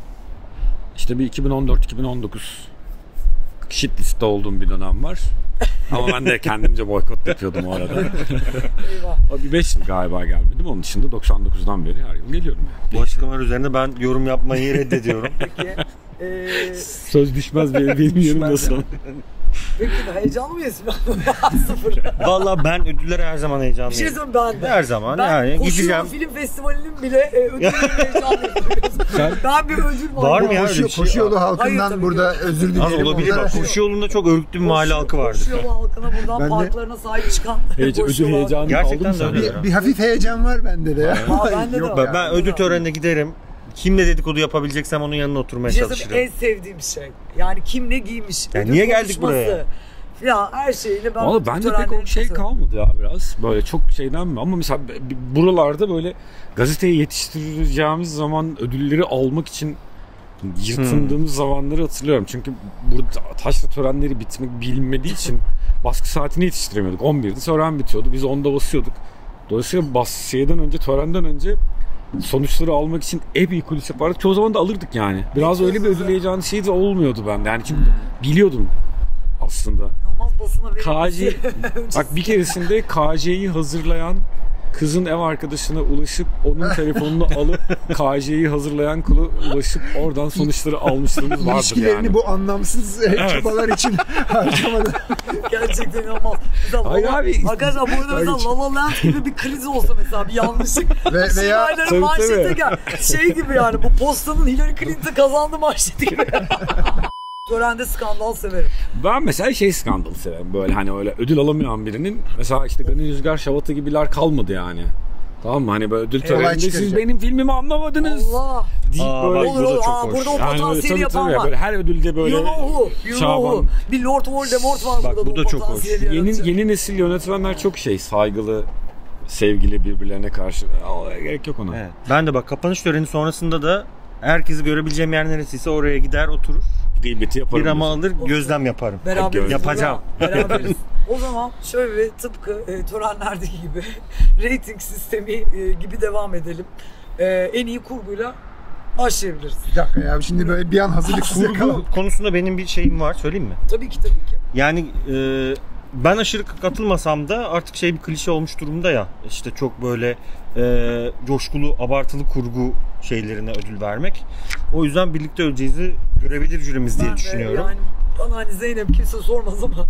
İşte bir 2014-2019 shit liste olduğum bir dönem var. Ama ben de kendimce boykot yapıyordum o arada. Eyvah. O bir 5 yıl galiba gelmedim. Onun dışında 99'dan beri her yıl geliyorum. Yani. Bu açıklamalar üzerine ben yorum yapmayı reddediyorum. Peki. E, Söz düşmez benim, benim yerimde sana. *laughs* peki heyecanlı mıyız? *laughs* Sıfır. Valla ben ödüllere her zaman Bir heyecanlıyım. şey söyleyeyim ben de. Her zaman Ben yani Koşu gideceğim. Film Festivali'nin bile e, ödülünü *laughs* heyecanlıyım. ben bir ödül Var mı ya koşu, öyle bir şey? koşu yolu Hayır, halkından tabii burada ki. özür Az dilerim. olabilir bak koşu yolunda çok örgütlü bir mahalle halkı vardır. Koşu yolu halkına buradan Ben de- parklarına sahip çıkan Heyecan, ödül heyecanı Gerçekten aldın mı de öyle. Bir, bir hafif heyecan var bende de ya. Aa, bende de Yok var. Ben, ben ödül törenine giderim. Kimle dedikodu yapabileceksem onun yanına oturmaya şey çalışırım. en sevdiğim şey. Yani kim ne giymiş. Ya ödül niye geldik buraya? Ya her şeyini ben Valla bende pek o şey kalmadı ya biraz. Böyle çok şeyden mi? Ama mesela buralarda böyle gazeteyi yetiştireceğimiz zaman ödülleri almak için yırtındığımız zamanları hatırlıyorum. Çünkü burada taşla törenleri bitmek bilinmediği için *laughs* baskı saatini yetiştiremiyorduk. 11'de tören bitiyordu. Biz 10'da basıyorduk. Dolayısıyla bas şeyden önce, törenden önce sonuçları almak için epey kulis yapardık. Çoğu zaman da alırdık yani. Biraz öyle bir ödül heyecanı şey de olmuyordu bende. Yani çünkü biliyordum aslında. Basına KC *laughs* bak bir keresinde KC'yi hazırlayan kızın ev arkadaşına ulaşıp onun telefonunu alıp *laughs* KC'yi hazırlayan kula ulaşıp oradan sonuçları almışlığımız vardır İlişkilerini yani. bu anlamsız e, çabalar için *laughs* harcamadı. Gerçekten inanılmaz. Mesela Hayır La La- abi. Arkadaşlar bu arada mesela La La Land gibi bir kriz olsa mesela bir yanlışlık. Ve, veya Tabii, manşete tabii. gel. Şey gibi yani bu postanın Hillary Clinton kazandı manşeti gibi. *laughs* Törende skandal severim. Ben mesela şey skandalı severim böyle hani öyle ödül alamayan birinin mesela işte Gani Rüzgar Şavata gibiler kalmadı yani. Tamam mı? Hani böyle ödül töreninde siz benim filmimi anlamadınız. Allah. Deyip Aa, böyle bak, Olur bu da olur. çok Aa, hoş. burada o yani böyle potansiyeli tabii yapan tabii var. böyle her ödülde böyle you know who? You Şaban. Bir Lord Voldemort var Bak, burada. bu da çok hoş. potansiyeli. Yeni, yeni nesil yönetmenler çok şey saygılı, sevgili birbirlerine karşı. Aa, gerek yok ona. Evet. Ben de bak kapanış töreni sonrasında da herkesi görebileceğim yer neresiyse oraya gider oturur. Gıybeti yaparım. Bir ama diyorsun. alır gözlem yaparım. Beraberiz. Yapacağım. Beraberiz. *laughs* o zaman şöyle tıpkı e, törenlerdeki gibi *laughs* rating sistemi e, gibi devam edelim. E, en iyi kurguyla başlayabiliriz. bir dakika ya şimdi böyle bir an yakalandım. Kurgu konusunda benim bir şeyim var söyleyeyim mi? Tabii ki tabii ki. Yani e, ben aşırı katılmasam da artık şey bir klişe olmuş durumda ya. İşte çok böyle e, coşkulu, abartılı kurgu şeylerine ödül vermek. O yüzden birlikte öleceğizi görebilir jürimiz diye Ben de düşünüyorum. Yani bana hani Zeynep kimse sormaz ama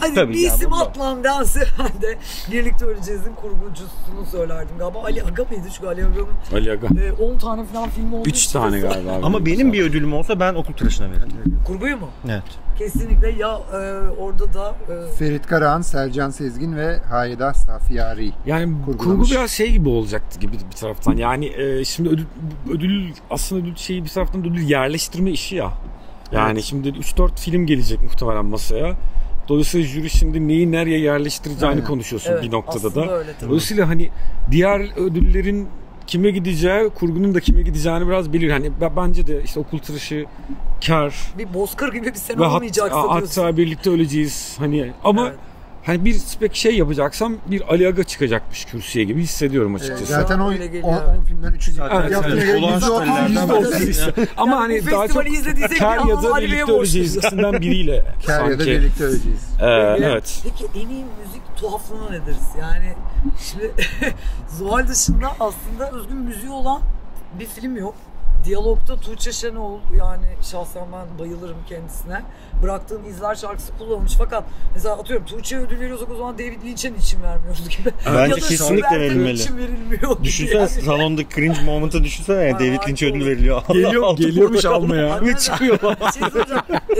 Hadi Tabii bir isim bunda. atlan dense *laughs* ben de Birlikte Öleceğiz'in kurgucusunu söylerdim galiba. Ali Aga mıydı? Çünkü Ali Aga'nın Ali Aga. e, 10 tane falan film olduğu 3 için tane galiba. abi. Ama benim bir ödülüm olsa ben okul tıraşına veririm. Kurguyu mu? Evet. Kesinlikle ya e, orada da e, Ferit Karahan, Selcan Sezgin ve Hayda Safiyari. Yani Kurgulamış. kurgu biraz şey gibi olacaktı gibi bir taraftan. Yani e, şimdi ödül, ödül aslında ödül şeyi bir taraftan ödül yerleştirme işi ya. Yani Evet. şimdi 3-4 film gelecek muhtemelen masaya. Dolayısıyla jüri şimdi neyi nereye yerleştireceğini Aynen. konuşuyorsun evet, bir noktada da. öyle tabii. Dolayısıyla hani diğer ödüllerin kime gideceği, kurgunun da kime gideceğini biraz bilir. Hani bence de işte okul tıraşı, kar Bir bozkır gibi bir sene ve hat, hatta birlikte öleceğiz. Hani ama Evet. Hani bir spek şey yapacaksam bir Ali Aga çıkacakmış kürsüye gibi hissediyorum açıkçası. zaten o 10 evet. filmden 3'ü Zaten evet, göre olağan %30, şüphelilerden %30 birisi. Ama Yani hani daha çok festivali izlediysek kar bir ya an da Ali Bey'e birlikte öleceğiz ikisinden biriyle Kar ya da sanki. birlikte öleceğiz. Ee, evet. Peki en iyi müzik tuhaflığına ne deriz? Yani şimdi *laughs* Zuhal dışında aslında özgün müziği olan bir film yok. Diyalogda Tuğçe Şenol yani şahsen ben bayılırım kendisine. Bıraktığım izler şarkısı kullanılmış fakat mesela atıyorum Tuğçe'ye ödül veriyorsak o zaman David Lynch'e için vermiyoruz gibi. Bence ya da kesinlikle verilmeli. niçin verilmiyor Düşünsene yani. salonda cringe moment'ı düşünsene yani David Lynch'e ödül veriliyor. Geliyor- Altı geliyormuş almaya. Ve çıkıyor. Şey.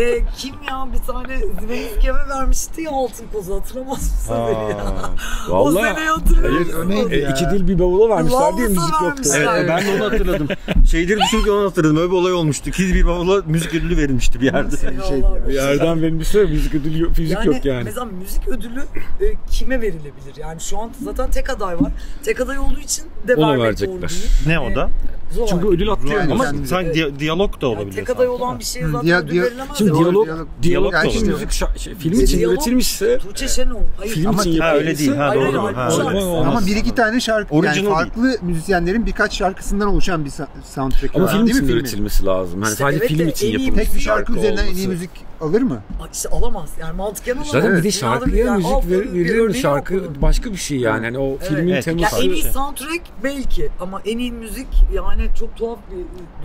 Ee, kim ya bir tane Ziveniskeve vermişti ya altın kozu hatırlamaz mısın beni ya? Aa. o Vallahi seneyi hatırlıyor Hayır, musun? neydi e, ya? iki dil bir bavula vermişler diye müzik yoktu. Evet, ben de onu hatırladım. Şeyleri düşünürken onu hatırladım. Öyle bir olay olmuştu. İki bir bavula müzik ödülü verilmişti bir yerde. Nasıl ya? Bir yerden verilmişse müzik ödülü yok, müzik Yani, yok yani. mesela müzik ödülü e, kime verilebilir? Yani şu an zaten tek aday var. Tek aday olduğu için de Ona vermek verecekler. Ne o da? Zor. Çünkü ödül atlıyor. Yani Ama sen- sanki di- diyalog da yani olabilir. tek aday olan bir şeye Hı, zaten diya- ödül verilemez. Şimdi ya. diyalog, diyalog- diyalog Yani da işte- müzik şa- şey, film için Diyalog- üretilmişse Tuğçe Şenol. Hayır. film Ama- için Ha, öyle yapılmışsa- değil. Ha, doğru. hayır, Ha. Olmaz. Ama bir iki tane şarkı Original yani farklı müzisyenlerin birkaç şarkısından oluşan bir soundtrack Ama var. film değil mi için üretilmesi lazım. İşte sadece evet film için yapılmış. Tek bir şarkı üzerinden en iyi müzik alır mı? İşte alamaz. Yani mantıken alamaz. Zaten bir de Evet. şarkıya Yani müzik ver, bir örneği Şarkı bunun. başka bir şey yani. Hani o Evet. filmin Evet. Teması. en iyi soundtrack belki ama en iyi müzik yani çok tuhaf bir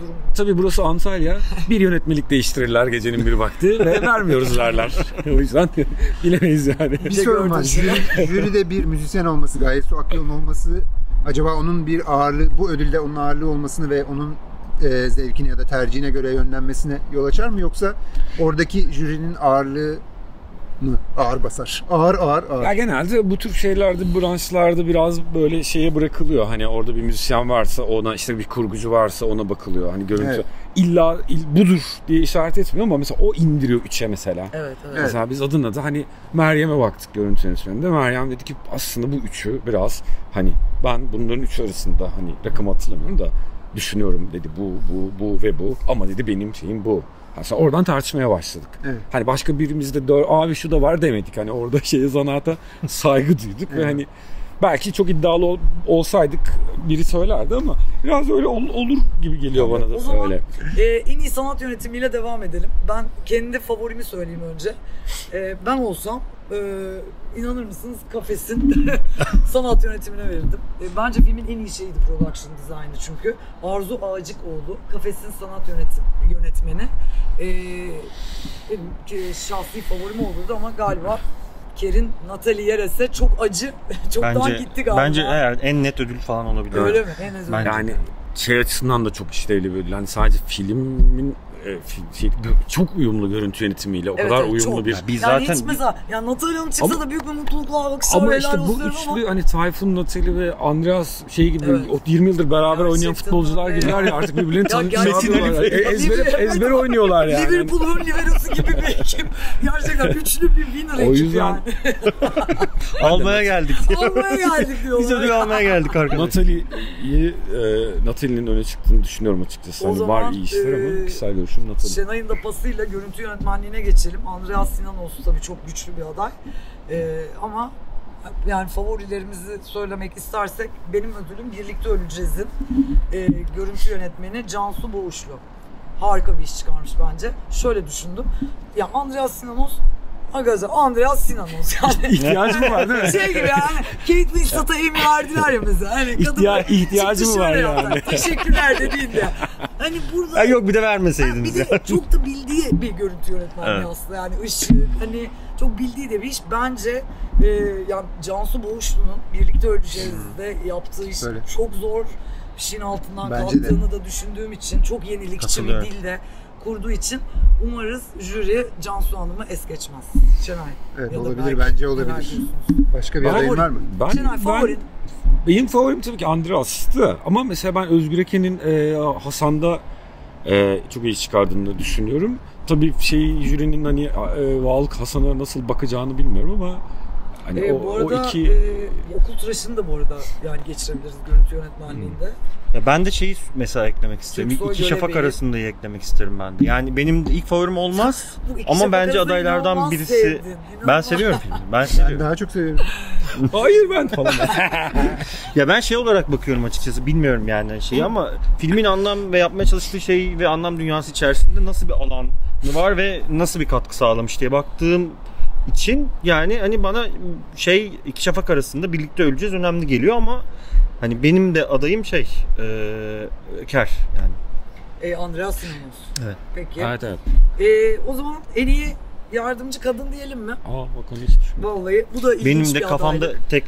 durum. Tabii burası Antalya. Bir yönetmelik değiştirirler gecenin bir vakti ve *laughs* vermiyoruz derler. o yüzden *laughs* bilemeyiz yani. Bir şey sorum var. gördüm. Jüri, jüride bir müzisyen olması, gayet su Akyol'un olması acaba onun bir ağırlığı, bu ödülde onun ağırlığı olmasını ve onun e, zevkine ya da tercihine göre yönlenmesine yol açar mı? Yoksa oradaki jürinin ağırlığı mı ağır basar? Ağır ağır ağır. Ya genelde bu tür şeylerde branşlarda biraz böyle şeye bırakılıyor. Hani orada bir müzisyen varsa ona işte bir kurgucu varsa ona bakılıyor. Hani görüntü Evet. illa il- budur diye işaret etmiyor ama mesela o indiriyor üçe mesela. Evet, evet. Mesela biz adına da hani Meryem'e baktık görüntü yönetmeninde. Meryem dedi ki aslında bu üçü biraz hani ben bunların üçü arasında hani rakamı hatırlamıyorum da düşünüyorum dedi bu bu bu ve bu ama dedi benim şeyim bu. Mesela oradan tartışmaya başladık. Evet. Hani başka birimizde abi şu da var demedik. Hani orada *laughs* şeye zanaata saygı duyduk ve Evet. hani belki çok iddialı ol- olsaydık biri söylerdi ama biraz öyle ol- olur gibi geliyor bana da O zaman öyle. e, en iyi sanat yönetimiyle devam edelim. Ben kendi favorimi söyleyeyim önce. E, ben olsam e, inanır mısınız kafesin *laughs* sanat yönetimine verirdim. E, bence filmin en iyi şeyiydi production design'ı çünkü. Arzu Ağacıkoğlu kafesin sanat yönetim yönetmeni. E, e, şahsi favorim olurdu ama galiba Kerin Natalie Yeres'e çok acı, *laughs* çoktan Bence gitti galiba. bence eğer en net ödül falan olabilir. Öyle mi? En azından. Bence- Yani şey açısından da çok işlevli bir ödül. Hani sadece filmin fi- şey, çok uyumlu görüntü yönetimiyle o Evet, kadar evet, uyumlu çok. bir Biz yani zaten hiç mesela ya Natalie Hanım çıksa Ama- da büyük bir mutlulukla alkışlar ama işte bu üçlü ama hani Tayfun, Natalie ve Andreas şey gibi Evet. o 20 yıldır beraber Gerçekten oynayan futbolcular öyle. gibiler ya artık birbirlerini *laughs* tanıyorlar. E, ezbere, Evet. ezbere oynuyorlar yani. Liverpool'un Liverpool'u gibi bir ekip. Gerçekten üçlü bir winner O ekip yüzden- yani. *laughs* almaya geldik. Almaya geldik diyorlar. Biz ödül almaya geldik arkadaşlar. Natalie'yi e, Natalie'nin öne çıktığını düşünüyorum açıkçası. O Hani var iyi işler e, ama kişisel görüşüm Natalie. Şenay'ın da pasıyla görüntü yönetmenliğine geçelim. Andreas Sinan olsun tabii çok güçlü bir aday. Ee, ama yani favorilerimizi söylemek istersek benim ödülüm Birlikte Öleceğiz'in e, görüntü yönetmeni Cansu Boğuşlu. Harika bir iş çıkarmış bence. Şöyle düşündüm. Ya Andreas Sinanos Arkadaşlar Andreas Sinanos yani. *laughs* İhtiyacı mı var değil mi? şey gibi yani Kate Winslet'a Emmy verdiler ya mesela. Hani kadın İhtiya- ihtiyacı mı var yani? Teşekkürler dediğinde. Hani burada Ha, yok bir de Ha, vermeseydiniz bir ya. de çok da bildiği bir görüntü yönetmenliği Evet. aslında yani ışık hani çok bildiği de bir iş. Bence e, yani Cansu Boğuşlu'nun birlikte öleceğizde yaptığı iş Söyle. çok zor. Bir şeyin altından Bence de. kalktığını da düşündüğüm için çok yenilikçi bir dilde kurduğu için umarız jüri Cansu Hanım'ı es geçmez. Şenay. Evet olabilir Berk, bence olabilir. Başka bir adayın var mı? Ben, Şenay ben, favorin. benim favorim tabii ki Andreas'tı. Ama mesela ben Özgür Eken'in e, Hasan'da e, çok iyi çıkardığını düşünüyorum. Tabii şey jürinin hani e, Valık Hasan'a nasıl bakacağını bilmiyorum ama hani E, o, bu arada o iki e, okul tıraşını da bu arada yani geçirebiliriz görüntü yönetmenliğinde. Ya ben de şeyi mesela eklemek isterim. Türksoy İki Şafak görevi. arasında eklemek isterim ben de. Yani benim ilk favorim olmaz. *laughs* Ama şafak bence arasında adaylardan birisi- sevdin, Ben inanılmaz. seviyorum filmi. Ben *laughs* Ben seviyorum. daha çok seviyorum. *laughs* hayır ben falan. Ya ben şey olarak bakıyorum açıkçası. Bilmiyorum yani şeyi ama filmin anlam ve yapmaya çalıştığı şey ve anlam dünyası içerisinde nasıl bir alan var ve nasıl bir katkı sağlamış diye baktığım için yani hani bana şey iki şafak arasında birlikte öleceğiz önemli geliyor ama hani benim de adayım şey eee Ker yani. E, Andreas Sinanos. Evet. Peki. evet evet. E, o zaman en iyi yardımcı kadın diyelim mi? Aa bak onu hiç düşünmedim. Vallahi bu da ilginç Benim de bir kafamda adaylık. tek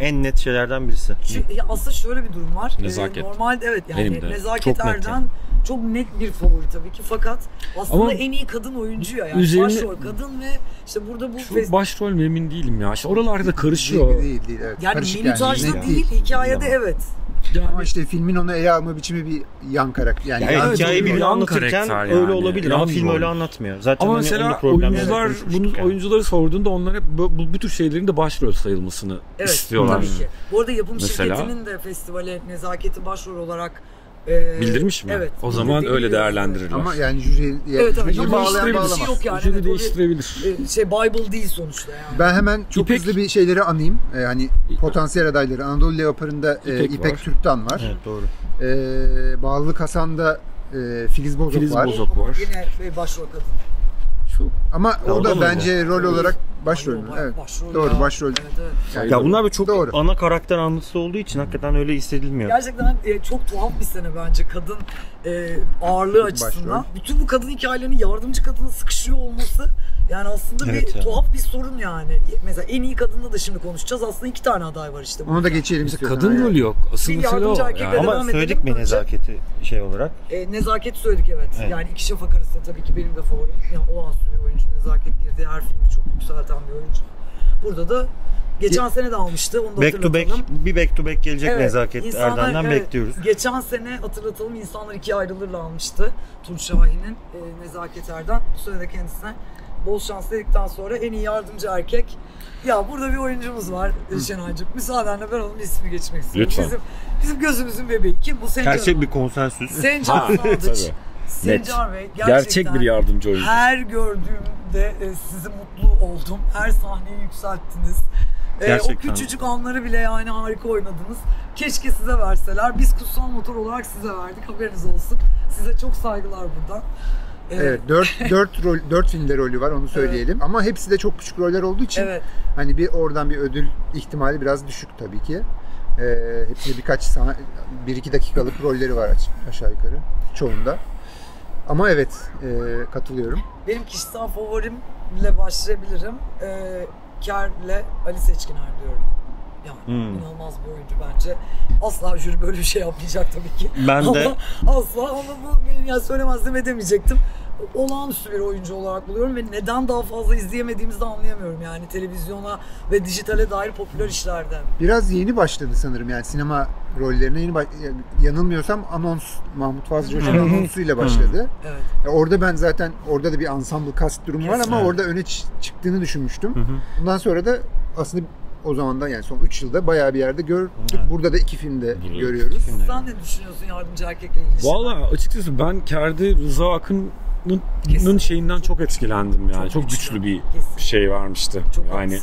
en net şeylerden birisi. Çünkü ya aslında şöyle bir durum var. Nezaket. E, normalde evet yani Benim de. Nezaket Çok net Erden çok net bir favori tabii ki fakat aslında Ama en iyi kadın oyuncu ya yani üzerine- başrol kadın ve işte burada bu Şu fes- başrol mü emin değilim ya. İşte oralarda karışıyor. Değil değil, değil evet. yani Karışık minütajda net değil, hikayede Ama- evet. Yani Ama işte filmin onu ele alma biçimi bir yan karakter. Yani Yani yan- hikayeyi Yan anlatırken karakter öyle yani. olabilir ama film öyle anlatmıyor. Zaten Ama hani mesela oyuncular bunu yani. oyuncuları sorduğunda onlar hep bu, bu, bu tür şeylerin de başrol sayılmasını Evet, istiyorlar. tabii ki. Bu arada yapım Mesela? şirketinin de festivale nezaketi başrol olarak e, Bildirmiş mi? Evet. O zaman bildirdiğini öyle değerlendirirler. Ama yani jüri, Evet, evet. Ama bağlayan şey yok yani. Jüri Evet, değiştirebilir. E, şey Bible değil sonuçta yani. Ben hemen çok İpek- hızlı bir şeyleri anayım. Ee, hani potansiyel adayları. Anadolu Leopar'ında e, İpek İpek, var. Türk'tan var. Evet doğru. Ee, Bağlılık Hasan'da e, Filiz Bozok Filiz var. Bozok. Ama var. Yine e, başrol kadın. Ama Ya o da bence rol olarak başrol. Evet. başrol Doğru ya. başrol. Evet, evet. Yani Ya bunlar böyle çok Doğru. ana karakter anlatısı olduğu için hakikaten öyle hissedilmiyor. Gerçekten e, çok tuhaf bir sene bence kadın e, ağırlığı açısından. Bütün bu kadın hikayelerinin yardımcı kadına sıkışıyor olması yani aslında Evet bir ya. tuhaf bir sorun yani. Mesela en iyi kadında da şimdi konuşacağız. Aslında iki tane aday var işte. Onu da geçelim istiyorsan. kadın Yani. rolü yok. Asıl Bir mesele o. Yani. Ama devam söyledik mi önce. nezaketi şey olarak? E, nezaketi söyledik evet. Evet. Yani iki şafak arasında tabii ki benim de favorim. Yani olağanüstü bir oyuncu. Nezaket girdiği her filmi çok yükselten bir oyuncu. Burada da geçen sene de almıştı. Onu da Back to back, bir back to back gelecek Evet, nezaket insanlar- Erdem'den evet, bekliyoruz. Geçen sene hatırlatalım insanlar ikiye ayrılırla almıştı. Tunç Şahin'in e, Nezaket Erden. Bu sene de kendisine bol şans dedikten sonra en iyi yardımcı erkek. Ya burada bir oyuncumuz var Şenaycığım. Müsaadenle ben onun ismi geçmek istiyorum. Lütfen. Bizim, bizim gözümüzün bebeği. Kim bu? Sencer. Gerçek bir konsensüs. Sencer Ha, Sadıç. tabii. Sencer Bey gerçekten Gerçek bir yardımcı oyuncu. her gördüğümde e, sizi mutlu oldum. Her sahneyi yükselttiniz. E, o Gerçekten. küçücük anları bile yani harika oynadınız. Keşke size verseler. Biz kutsal motor olarak size verdik. Haberiniz olsun. Size çok saygılar buradan. E, Evet, 4 4 *laughs* rol 4 filmde rolü var onu söyleyelim. Ama hepsi de çok küçük roller olduğu için Evet. hani bir oradan bir ödül ihtimali biraz düşük tabii ki. Ee, hepsinde birkaç sah- bir iki dakikalık rolleri var aç- aşağı yukarı çoğunda. Ama evet, e, katılıyorum. Benim kişisel favorimle başlayabilirim. E, Ker'le Ali Seçkiner diyorum. Yani Hmm. inanılmaz bir oyuncu bence. Asla jüri böyle bir şey yapmayacak tabii ki. Ben de Ama asla ama bu benim ya söylemezdim edemeyecektim. Olağanüstü bir oyuncu olarak buluyorum ve neden daha fazla izleyemediğimizi de anlayamıyorum yani televizyona ve dijitale dair popüler işlerden. Biraz yeni başladı sanırım yani sinema rollerine yeni baş- yanılmıyorsam anons Mahmut Fazıl Coşkun anonsuyla başladı. Evet. Ya Orada ben zaten orada da bir ensemble cast durumu var ama orada öne çıktığını düşünmüştüm. Bundan sonra da aslında o zaman da yani son 3 yılda bayağı bir yerde gördük. Evet. Burada da iki filmde Burada da görüyoruz. iki filmde. Sen ne düşünüyorsun yardımcı erkekle ilgili? Valla açıkçası ben Ker'de Rıza Akın'ın Kesin. şeyinden çok etkilendim yani. Çok Çok, güçlü. güçlü bir Kesin. şey vermişti. Çok yani az.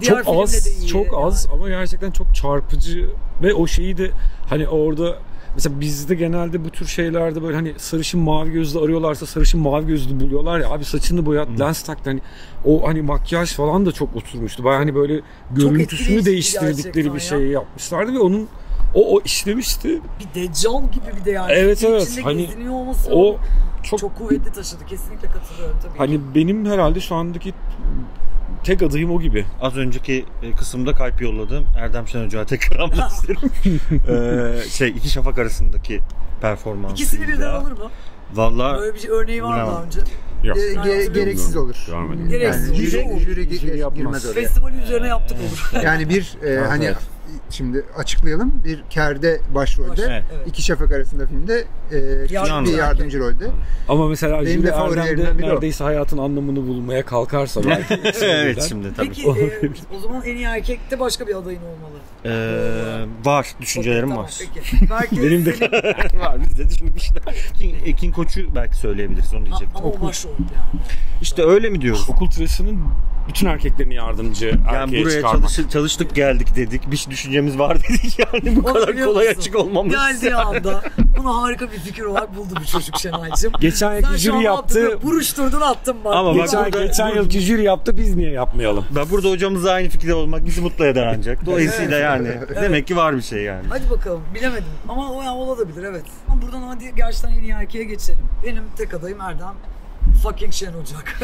Diğer çok az, çok az yani. ama gerçekten çok çarpıcı ve o şeyi de hani orada mesela bizde genelde bu tür şeylerde böyle hani sarışın mavi gözlü arıyorlarsa sarışın mavi gözlü buluyorlar ya abi saçını boyat lens tak hani o hani makyaj falan da çok oturmuştu. Baya hani böyle görüntüsünü etkileyiciydi değiştirdikleri bir ya. şey yapmışlardı ve onun o, o işlemişti. Bir deccal gibi bir de yani. Evet, İçinde evet. Hani geziniyor olması O çok, çok, kuvvetli taşıdı. Kesinlikle katılıyorum tabii. ki. hani benim herhalde şu andaki tek adayım o gibi. az önceki e, kısımda kalp yolladım. Erdem Şen Hoca'ya tekrar anmak isterim. Ee, şey iki şafak arasındaki performansı. İkisini birden alır mı? Valla Böyle bir şey örneği var mı önce? Yok. E, ge- gereksiz olur. Görmedim. Gereksiz Yani olur. jüri, Olur. jüri, Jüri yapmaz. girmez oraya. Festivalin üzerine yaptık olur. Yani bir e, hani evet. Şimdi açıklayalım. Bir Kerde başrolde, Evet. Evet. iki şafak arasında filmde e, küçük Yardımcı bir yardımcı rolde. Ama mesela Benim favorilerimden Erdem'de o. neredeyse hayatın anlamını bulmaya kalkarsa belki *laughs* evet şimdi tabii. Peki e, o zaman en iyi erkekte başka bir adayın olmalı. Ee, var düşüncelerim Tamam, var. Peki. Belki *laughs* Benim de- senin- *laughs* var biz de düşünmüşler. Ekin, Ekin Koç'u belki söyleyebiliriz onu diyecektim. ama o başrol yani. İşte öyle mi diyoruz? okul tıraşının bütün erkeklerini yardımcı Yani erkeğe buraya çıkarmak. çalıştık, çalıştık geldik dedik. Bir düşüncemiz var *laughs* dedik yani bu Onu kadar kolay musun? açık olmamız. Geldiği anda bunu harika bir fikir olarak buldu bu çocuk Şenay'cığım. Geçen yılki jüri yaptı. Buruşturdun attın bak. Ama bak Geçen, burada- geçen yılki jüri yaptı biz niye yapmayalım? Ben burada hocamızla aynı fikirde olmak bizi mutlu eder ancak. Dolayısıyla yani demek ki var bir şey yani. Hadi bakalım bilemedim ama o olabilir evet. Ama buradan hadi gerçekten en iyi erkeğe geçelim. Benim tek adayım Erdem fucking Şen Ocak.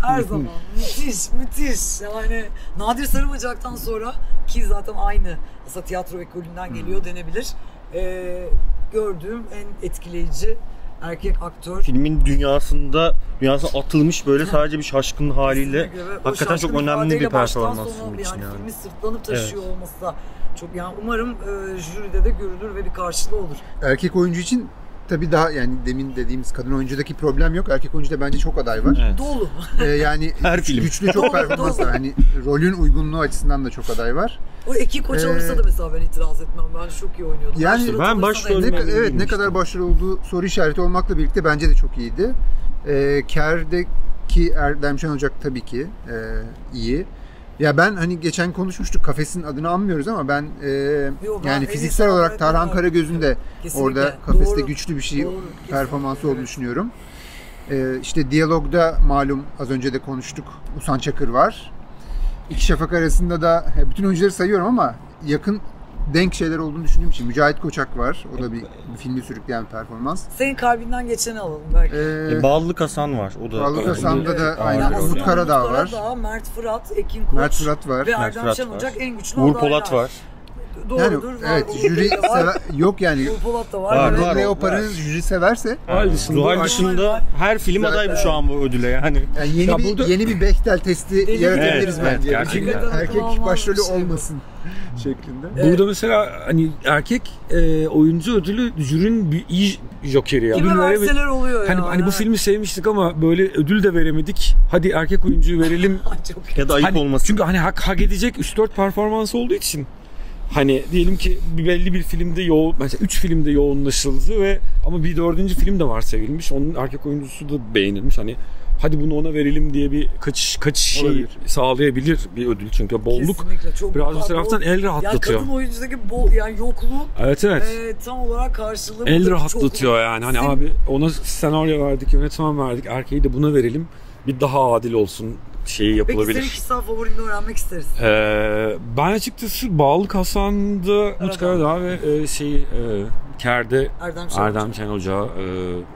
*laughs* Her zaman müthiş müthiş yani Nadir Sarıbacak'tan sonra ki zaten aynı aslında tiyatro ekolünden geliyor denebilir. Ee, gördüğüm en etkileyici erkek aktör. Filmin dünyasında dünyasına atılmış böyle sadece bir şaşkın haliyle hakikaten çok önemli bir performans film için yani. yani. Filmi sırtlanıp taşıyor olması da çok yani umarım e, jüride de görülür ve bir karşılığı olur. Erkek oyuncu için tabii daha yani demin dediğimiz kadın oyuncudaki problem yok. Erkek oyuncuda bence çok aday var. Evet. Dolu. Ee, yani *laughs* Her film. güçlü çok Doğru, performans doğru. var. Hani rolün uygunluğu açısından da çok aday var. O iki koç Ee, da mesela ben itiraz etmem. Bence çok iyi oynuyordu. Yani Başrol ben başrol-. Ne, Ben evet ne kadar başarılı olduğu soru işareti olmakla birlikte bence de çok iyiydi. Ee, Ker'deki Erdem Şen Ocak tabii ki e, iyi. Ya ben hani geçen konuşmuştuk kafesin adını anmıyoruz ama ben e, Yo, ben yani fiziksel olarak Tarhan. Karagöz'ün de Kesinlikle. orada kafeste Doğru. güçlü bir şey Doğru, performansı olduğunu Evet. düşünüyorum. Ee, işte diyalogda malum az önce de konuştuk. Usan Çakır var. İki şafak arasında da bütün oyuncuları sayıyorum ama yakın denk şeyler olduğunu düşündüğüm için. Mücahit Koçak var. O da bir, bir filmi sürükleyen bir performans. Senin kalbinden geçeni alalım belki. Ee, E, Bağlılık Hasan var. O da Bağlılık Evet. Hasan'da da Evet. aynı. Ağır Umut rol Karadağ Umut var. Karadağ, Mert Fırat, Ekin Koç Mert Fırat var. ve Mert Erdem Şen. Ocak en güçlü Uğur. Polat var. Yani Doğrudur. var. evet jüri sever, yok yani. Polat da var. Var, var. Jüri severse Zuhal dışında- Zuhal dışında her film aday bu şu an bu ödüle yani. yani yeni Ya bir burada- yeni bir Bechdel testi yaratabiliriz Evet, bence. evet, gerçekten. erkek başrolü şey olmasın şeklinde. Burada mesela hani erkek e, oyuncu ödülü jürinin bir iyi jokeri ya. Kime verseler oluyor Hani, ya. hani bu filmi sevmiştik ama böyle ödül de veremedik. Hadi erkek oyuncuyu verelim. *laughs* Çok Ya da ayıp Hani- olmasın. Çünkü hani hak, hak edecek 3-4 performans olduğu için hani diyelim ki bir belli bir filmde yoğun mesela 3 filmde yoğunlaşıldı ve ama bir dördüncü film de var sevilmiş. Onun erkek oyuncusu da beğenilmiş. Hani hadi bunu ona verelim diye bir kaçış kaçış şey sağlayabilir bir ödül. Çünkü bolluk çok biraz bir taraftan el Ya rahatlatıyor. kadın oyuncudaki bol yani yokluğu Evet evet. e, tam olarak karşılığı El rahatlatıyor çokluk. yani. Hani Sim- abi ona senaryo verdik, yönetmen verdik. Erkeği de buna verelim. Bir daha adil olsun şeyi Peki senin yapılabilir. kişisel favorini öğrenmek isteriz. Ee, ben açıkçası Bağlı Hasan'da Umut Karadağ ve e, şey e, Ker'de Erdem Şen Erdem Şen Hoca e,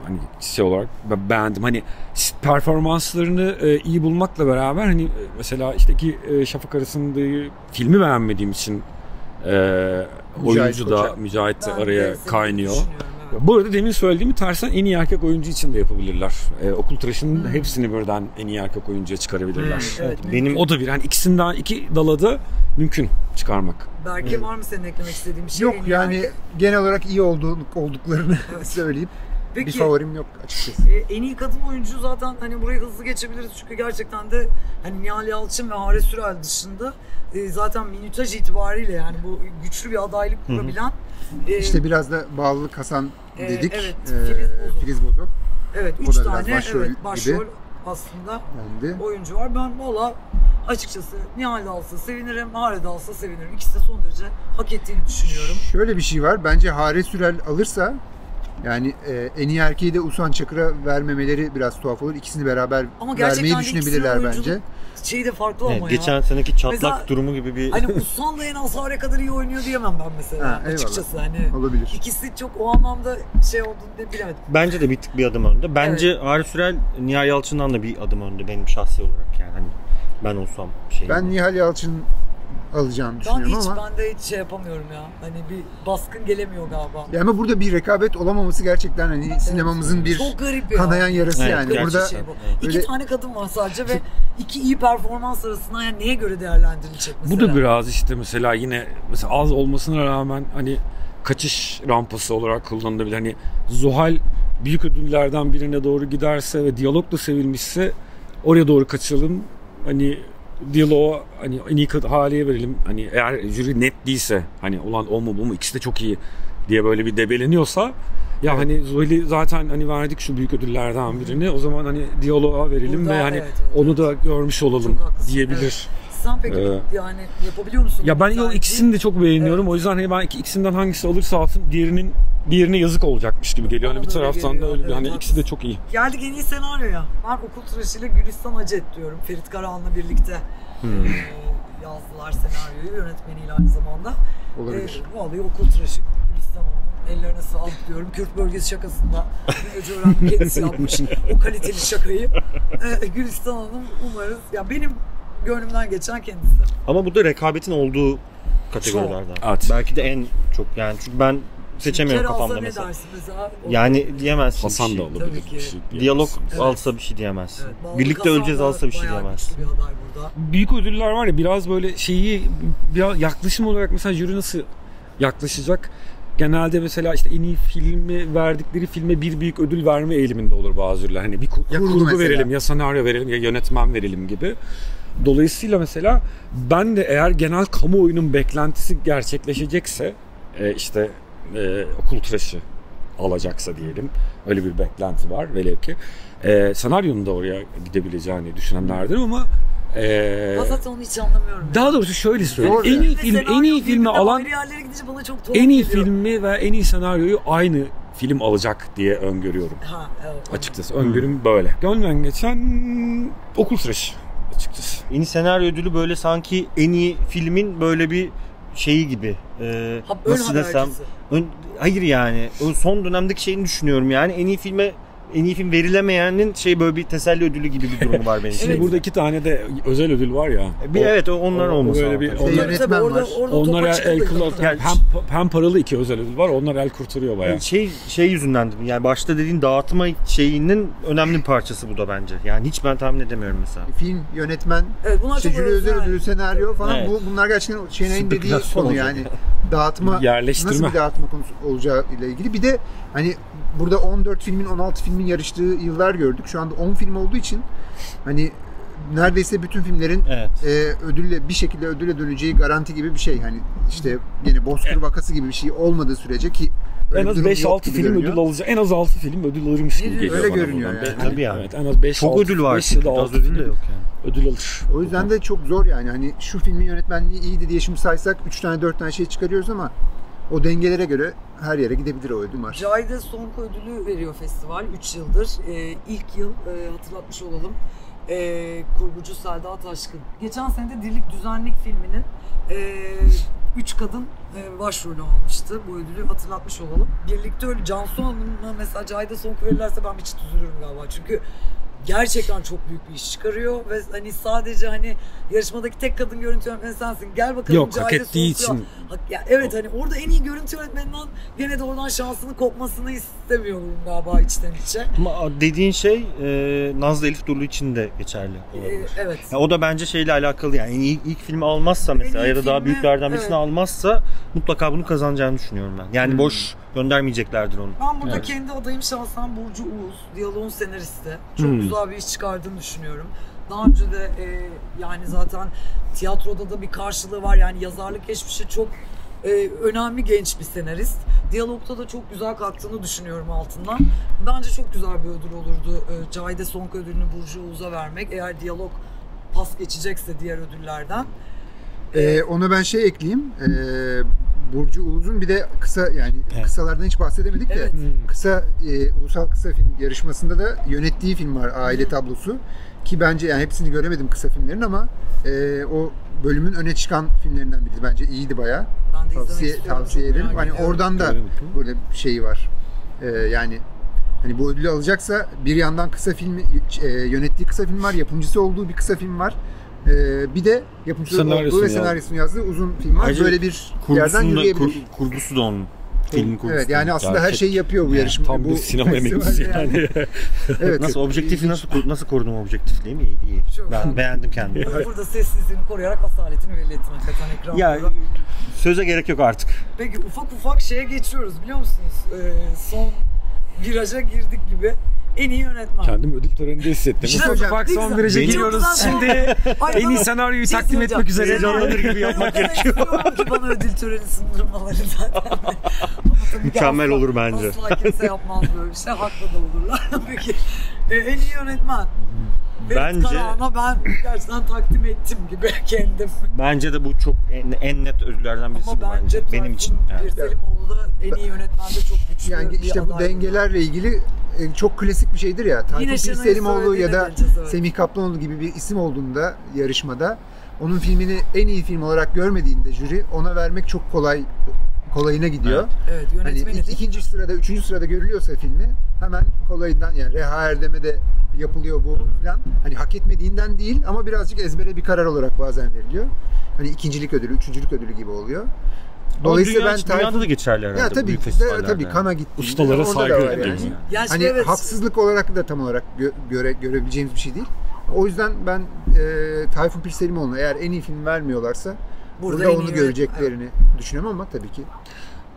hani şey olarak be- beğendim. Hani performanslarını e, iyi bulmakla beraber hani e, mesela işte iki e, Şafak arasında filmi beğenmediğim için e, oyuncu da. Mücahit de Ben araya kaynıyor. Evet. Bu arada demin söylediğimi tersen en iyi erkek oyuncu için de yapabilirler. Ee, okul tıraşının Hmm. hepsini birden en iyi erkek oyuncuya çıkarabilirler. Evet, Benim O da bir hani ikisinden iki dalada mümkün çıkarmak. Berke var mı senin eklemek istediğin bir şey? Yok yani erkek- genel olarak iyi olduğu, olduklarını *laughs* *laughs* söyleyeyim. Peki, Bir favorim yok açıkçası. e, en iyi kadın oyuncu zaten hani burayı hızlı geçebiliriz çünkü gerçekten de hani Nihal Yalçın ve Hare Sürel dışında e, zaten minütaj itibariyle yani bu güçlü bir adaylık kurabilen e, İşte biraz da bağlılık Hasan Ee, dedik. evet, Ee, Filiz Bozok. Filiz Bozok. evet üç tane başrol evet, gibi. başrol aslında Beğendi. oyuncu var. Ben valla açıkçası Nihal alsa sevinirim, Hare de alsa sevinirim. İkisi de son derece hak ettiğini düşünüyorum. Şöyle bir şey var. Bence Hare Sürel alırsa yani e, en iyi erkeği de Usan Çakır'a vermemeleri biraz tuhaf olur. İkisini beraber Ama vermeyi düşünebilirler bence. Şeyi de farklı evet, ama ya. geçen seneki çatlak Mesela- durumu gibi bir Hani *laughs* Usman da en az Hare kadar iyi oynuyor diyemem ben mesela Ha, eyvallah. açıkçası hani. Olabilir. İkisi çok o anlamda şey olduğunu da bilemedim. bence de bir tık bir adım önde. Bence Arif Sürel Nihal Yalçın'dan da bir adım önde benim şahsi olarak yani. Hani ben olsam şey. Ben Nihal Yalçın alacağını Ben düşünüyorum hiç ama ben de hiç şey yapamıyorum ya. Hani bir baskın gelemiyor galiba. ya ama burada bir rekabet olamaması gerçekten hani sinemamızın bir Çok garip ya. kanayan yarası Evet, yani. Burada şey bu. öyle- İki tane kadın var sadece ve iki iyi performans arasında yani neye göre değerlendirilecek mesela? Bu da biraz işte mesela yine mesela az olmasına rağmen hani kaçış rampası olarak kullanılabilir. Hani Zuhal büyük ödüllerden birine doğru giderse ve diyalogla sevilmişse oraya doğru kaçalım. Hani diyaloğu hani en iyi haliye verelim. Hani eğer jüri net değilse hani olan o mu bu mu ikisi de çok iyi diye böyle bir debeleniyorsa ya hani Zuhal'i zaten hani verdik şu büyük ödüllerden birini o zaman hani diyaloğa verelim Burada ve hani evet, evet, onu da görmüş olalım diyebilir. Sen peki Ee, yani yapabiliyor musun? Ya ben o ikisini de çok beğeniyorum. Evet. O yüzden hani ben iki- ikisinden hangisi alırsa alsın diğerinin diğerine yazık olacakmış gibi geliyor. Bana Hani bir taraftan da öyle bir Evet, hani ikisi de haklısın. çok iyi. Geldik en iyi senaryoya. Ben okul tıraşıyla Gülistan Hacet diyorum. Ferit Karahan'la birlikte Hmm. e, yazdılar senaryoyu yönetmeniyle aynı zamanda. olabilir. E, vallahi okul tıraşı Gülistan Hanım'ın ellerine sağlık diyorum. Kürt bölgesi şakasında Ece Öğrenci kendisi yapmış *laughs* o kaliteli şakayı. E, Gülistan Hanım umarız. Ya benim gönlümden geçen kendisi. Ama bu da rekabetin olduğu kategorilerden. Evet. Belki de en çok yani çünkü ben seçemiyorum Kere kafamda mesela. mesela? Yani diyemezsin Hasan da olabilir. Bir şey. Diyalog Evet. alsa bir şey diyemezsin. Evet, Birlikte Hasan öleceğiz alsa bir şey diyemezsin. bir. Büyük ödüller var ya biraz böyle şeyi biraz yaklaşım olarak mesela jüri nasıl yaklaşacak? Genelde mesela işte en iyi filmi verdikleri filme bir büyük ödül verme eğiliminde olur bazı jüriler. Hani bir ku- ya Kurgu kurgu, verelim ya senaryo verelim ya yönetmen verelim gibi. Dolayısıyla mesela ben de eğer genel kamuoyunun beklentisi gerçekleşecekse e, işte e, okul tıraşı alacaksa diyelim. Öyle bir beklenti var velev ki. E, senaryonun da oraya gidebileceğini düşünenlerdir ama e, Ben zaten onu hiç anlamıyorum. ya. daha doğrusu şöyle söyleyeyim. Doğru. En iyi film, en iyi filmi alan bana çok en iyi geliyor. filmi ve en iyi senaryoyu aynı film alacak diye öngörüyorum. Ha, evet. Açıkçası öngörüm böyle. Gönlümden geçen okul tıraşı açıkçası. En iyi senaryo ödülü böyle sanki en iyi filmin böyle bir şeyi gibi. E, Ha, nasıl desem? Ön- hayır yani. O son dönemdeki şeyini düşünüyorum yani. En iyi filme en iyi film verilemeyenin şey böyle bir teselli ödülü gibi bir durumu var benim için. Şimdi Evet. burada iki tane de özel ödül var ya. Bir, O- evet o onlar o- olması böyle bir- onlar- yönetmen orada, var. orada Onlar el, çıktı. el kurtar- Yani- hem, hem paralı iki özel ödül var. Onlar el kurtarıyor bayağı. Şey şey yüzünden yani başta dediğin dağıtma şeyinin önemli bir parçası bu da bence. Yani hiç ben tahmin edemiyorum mesela. Film, yönetmen, Evet bunlar işte çok jüri özel ödülü, senaryo falan Evet. bu bunlar gerçekten Şenay'ın dediği konu yani dağıtma *laughs* Yerleştirme. nasıl bir dağıtma konusu olacağı ile ilgili. Bir de hani burada 14 filmin 16 filmin yarıştığı yıllar gördük. Şu anda 10 film olduğu için hani neredeyse bütün filmlerin Evet. e, ödülle bir şekilde ödüle döneceği garanti gibi bir şey. Hani işte yine Bozkır vakası gibi bir şey olmadığı sürece ki öyle En az durum yok 5-6 gibi film görünüyor. ödül alacak. En az 6 film ödül alırmış gibi Öyle geliyor bana görünüyor buradan. yani. Tabii yani. Evet, en az 5 Çok ödül var beş çünkü. ya da Az altı ödül de yok yani. Ödül alır. O yüzden de çok zor yani. Hani şu filmin yönetmenliği iyiydi diye şimdi saysak 3 tane 4 tane şey çıkarıyoruz ama o dengelere göre her yere gidebilir o ödül var. Cahide Sonko ödülü veriyor festival 3 yıldır. Ee, ilk yıl e, hatırlatmış olalım. Ee, kurgucu Selda Taşkın. Geçen sene de Dirlik Düzenlik filminin 3 kadın e, başrolü almıştı. Bu ödülü hatırlatmış olalım. Birlikte öyle Cansu Hanım'la mesela Cahide Sonko verirlerse ben çıt üzülürüm galiba. Çünkü gerçekten çok büyük bir iş çıkarıyor ve hani sadece hani yarışmadaki tek kadın görüntü yönetmeni sensin. Gel bakalım Yok hak Cahide ettiği Sonko'ya- için. Hak- ya evet hani orada en iyi görüntü yönetmeninden gene de oradan şansını kopmasını istemiyorum galiba içten içe. Ama dediğin şey e, Nazlı Elif Duru için de geçerli Ee, olabilir. evet. Ya o da bence şeyle alakalı yani ilk, ilk filmi almazsa mesela ya da daha büyüklerden birisini evet. almazsa mutlaka bunu kazanacağını düşünüyorum ben. Yani Hmm. boş göndermeyeceklerdir onu. Ben burada Evet. kendi adayım şahsen Burcu Uğuz, diyaloğun senaristi. Çok Hmm. güzel bir iş çıkardığını düşünüyorum. Daha önce de e, yani zaten tiyatroda da bir karşılığı var. Yani yazarlık geçmişi çok e, önemli genç bir senarist. Diyalogta da çok güzel kalktığını düşünüyorum altından. Bence çok güzel bir ödül olurdu e, Cahide Sonka ödülünü Burcu Uğuz'a vermek. Eğer diyalog pas geçecekse diğer ödüllerden. Ee, ona ben şey ekleyeyim. Ee, Burcu Uğuz'un bir de kısa yani Evet. kısalardan hiç bahsedemedik de Evet. kısa e, ulusal kısa film yarışmasında da yönettiği film var Aile Tablosu. Ki bence yani hepsini göremedim kısa filmlerin ama e, o bölümün öne çıkan filmlerinden biriydi bence iyiydi izlemek tavsiye tavsiye ederim. hani ediyorum. oradan da böyle bir şey var. Ee, yani hani bu ödülü alacaksa bir yandan kısa filmi e, yönettiği kısa film var yapımcısı olduğu bir kısa film var Ee, bir de Senaryosunu olduğu ve yazdı. senaryosunu yazdığı uzun film var. Ayrıca Böyle bir yerden Kurgusu da, yürüyebilir. kur- kurgusu da onun. Film kurgusu. Evet yani aslında her Gerçek. şeyi yapıyor bu yarışma. Tam bu bir sinema *laughs* festival emeklisi yani. evet. Nasıl objektifi nasıl kur- nasıl korudum objektifliğimi iyi. iyi. Çok Ben beğendim kendimi. Burada sessizliğini koruyarak asaletini belli ettin hakikaten ekranda. ya söze gerek yok artık. Peki ufak ufak şeye geçiyoruz biliyor musunuz? Ee, son viraja girdik gibi. En iyi yönetmen. Kendimi ödül töreninde hissettim. Şey söyleyeceğim. ufak Ne son viraja giriyoruz. Şimdi Ay, en iyi senaryoyu şey takdim etmek üzere. Heyecanlanır gibi yapmak gerekiyor. *laughs* ki bana ödül töreni sundurmaları zaten. Mükemmel asla- olur bence. Asla kimse yapmaz böyle bir şey. Haklı da olurlar. *laughs* Peki e, en iyi yönetmen. Bence- Karahan'a ben gerçekten takdim ettim gibi *laughs* kendim. Bence de bu çok en, en net ödüllerden birisi Ama bu bence bence. Benim için. Evet. Birselimoğlu da en iyi yönetmende çok güçlü Yani bir işte bu dengelerle ilgili e, çok klasik bir şeydir ya. Tayfun Pirselimoğlu ya da evet. Semih Kaplanoğlu gibi bir isim olduğunda yarışmada onun filmini en iyi film olarak görmediğinde jüri ona vermek çok kolay kolayına gidiyor. Evet Hani yönetmeni ilk- de ikinci sırada, üçüncü sırada görülüyorsa filmi hemen kolayından yani Reha Erdem'e yapılıyor bu falan. Hani hak etmediğinden değil ama birazcık ezbere bir karar olarak bazen veriliyor. Hani ikincilik ödülü, üçüncülük ödülü gibi oluyor. Dolayısıyla Ama ben dünya, dünyada Tayfun da geçerli herhalde. ya tabii büyük de, tabii yani. kana gitti. Ustalara saygı yani. yani. Ya işte Hani evet. haksızlık olarak da tam olarak gö- göre görebileceğimiz bir şey değil. O yüzden ben e, Tayfun Pirselimoğlu'na eğer en iyi film vermiyorlarsa burada, iyi onu göreceklerini düşünüyorum ama tabii ki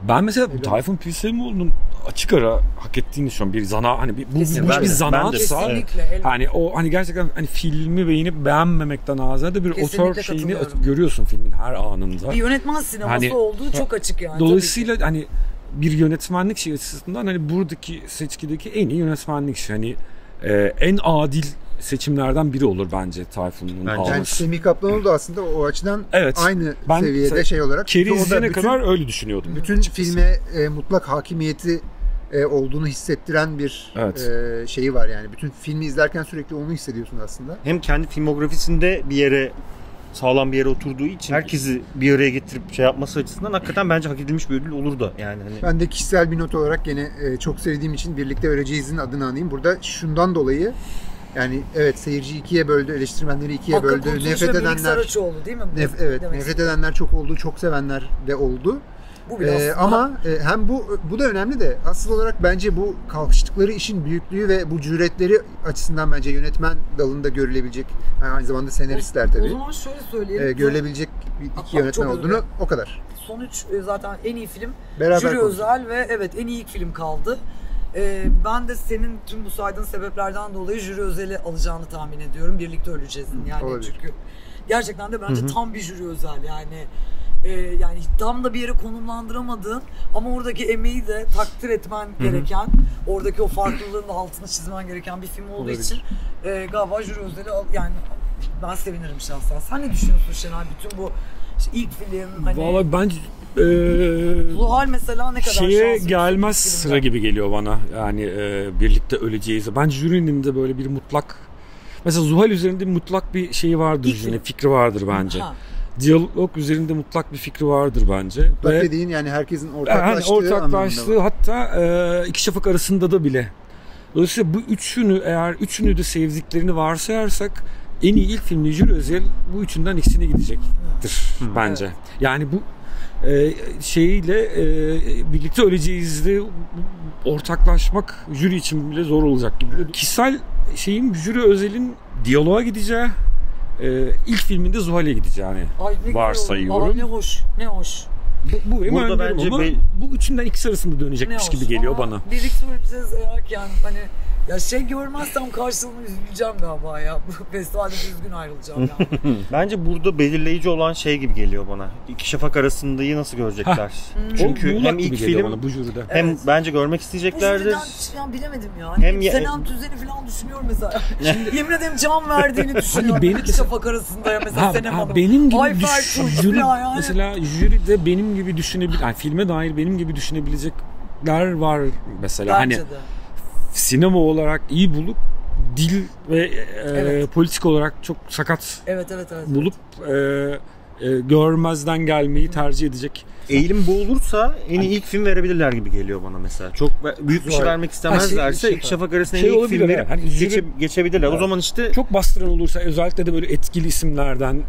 Ben mesela Öyle. Tayfun Pirselimoğlu'nun açık ara hak ettiğini düşünüyorum. Bir zana hani bir, bu, bu bir zanaatsa hani o hani gerçekten hani filmi beğenip beğenmemekten azade bir Kesinlikle otör şeyini görüyorsun filmin her anında. bir yönetmen sineması Hani- olduğu çok açık yani. Dolayısıyla hani bir yönetmenlik şey açısından hani buradaki seçkideki en iyi yönetmenlik şey. Hani e, en adil seçimlerden biri olur bence Tayfun'un Bence. yani alması. Semih Kaplanoğlu da aslında o açıdan Evet. aynı Ben seviyede se- şey olarak. Keri izleyene bütün- kadar öyle düşünüyordum. bütün filme e, mutlak hakimiyeti e, olduğunu hissettiren bir Evet. e, şeyi var yani. Bütün filmi izlerken sürekli onu hissediyorsun aslında. Hem kendi filmografisinde bir yere sağlam bir yere oturduğu için herkesi bir araya getirip şey yapması açısından hakikaten bence hak edilmiş bir ödül olur da yani hani Ben de kişisel bir not olarak gene e, çok sevdiğim için birlikte vereceğizin adını anayım. Burada şundan dolayı yani evet seyirci ikiye böldü, eleştirmenleri ikiye Hakkı böldü. Kurtuluş Nefret edenler Saraçoğlu değil mi? nef- evet, Demek nefret istedim. edenler çok oldu, çok sevenler de oldu. Bu biraz Ee, ama e, hem bu bu da önemli de asıl olarak bence bu kalkıştıkları işin büyüklüğü ve bu cüretleri açısından bence yönetmen dalında görülebilecek yani aynı zamanda senaristler O tabii. zaman şöyle söyleyelim. e, görülebilecek iki yönetmen çok özür olduğunu o kadar. Son üç e, zaten en iyi film Beraber jüri konuşalım. özel ve evet en iyi film kaldı. Ee, ben de senin tüm bu saydığın sebeplerden dolayı jüri özeli alacağını tahmin ediyorum. Birlikte öleceğiz yani olabilir. çünkü gerçekten de bence tam bir jüri özel yani e, yani tam da bir yere konumlandıramadığın ama oradaki emeği de takdir etmen gereken oradaki o farklılığın da altını çizmen gereken bir film olduğu Olabilir. için e, galiba jüri özeli al, yani ben sevinirim şahsen. Sen ne düşünüyorsun Şenay bütün bu işte ilk film hani Vallahi bence e, Zuhal mesela ne kadar şeye gelmez sıra gibi geliyor bana. Yani e, birlikte öleceğiz. Bence jürinin de böyle bir mutlak Mesela Zuhal üzerinde mutlak bir şeyi vardır İlk jürinin, fikri vardır bence. Ha. Diyalog üzerinde mutlak bir fikri vardır bence. Bak Ve- dediğin yani herkesin yani ortaklaştığı, ortaklaştığı anlamında. hatta e, iki şafak arasında da bile. Dolayısıyla bu üçünü eğer üçünü de sevdiklerini varsayarsak en iyi ilk filmli jüri özel bu üçünden ikisine gidecektir bence. Yani bu e, şeyiyle e, birlikte öleceğizle ortaklaşmak jüri için bile zor olacak gibi. Kişisel şeyin jüri özelin diyaloğa gideceği e, ilk filminde Zuhal'e gideceğini Ay varsayıyorum. Aa, ne hoş, ne hoş. bu, bu Burada bence ama be- bu üçünden ikisi arasında Ne dönecekmiş gibi geliyor Ama bana. Birlikte öleceğiz eğer yani hani ya şey görmezsem karşılığını üzüleceğim galiba ya. Bu *laughs* festivalde üzgün ayrılacağım yani. *laughs* bence burada belirleyici olan şey gibi geliyor bana. İki şafak arasındayı nasıl görecekler? Çünkü O muğlak hem ilk film bana bu jüride. hem Evet. bence görmek Bu isteyeceklerdir. jüriden falan bilemedim ya. Hem Hem ya- Senem Tüzen'i falan düşünüyorum mesela. *laughs* Yemin ederim can verdiğini düşünüyorum. Hani benim- İki şafak arasında ya mesela Ha, Senem ha, Hanım. benim gibi düş- Tunç jüri, yani. mesela jüride benim gibi düşünebilir, yani filme dair benim gibi düşünebilecekler var mesela. Bence hani de. Sinema olarak iyi bulup dil ve e, Evet. politik olarak çok sakat Evet evet evet. bulup e, e, görmezden gelmeyi tercih edecek. Eğilim bu olursa en iyi ilk film verebilirler gibi geliyor bana mesela. Çok büyük bir şey vermek istemezlerse Ha, şey- iki şafak arasında Şey en iyi film evet. verip Hani geçe- geçebilirler. O zaman işte Çok bastıran olursa özellikle de böyle etkili isimlerden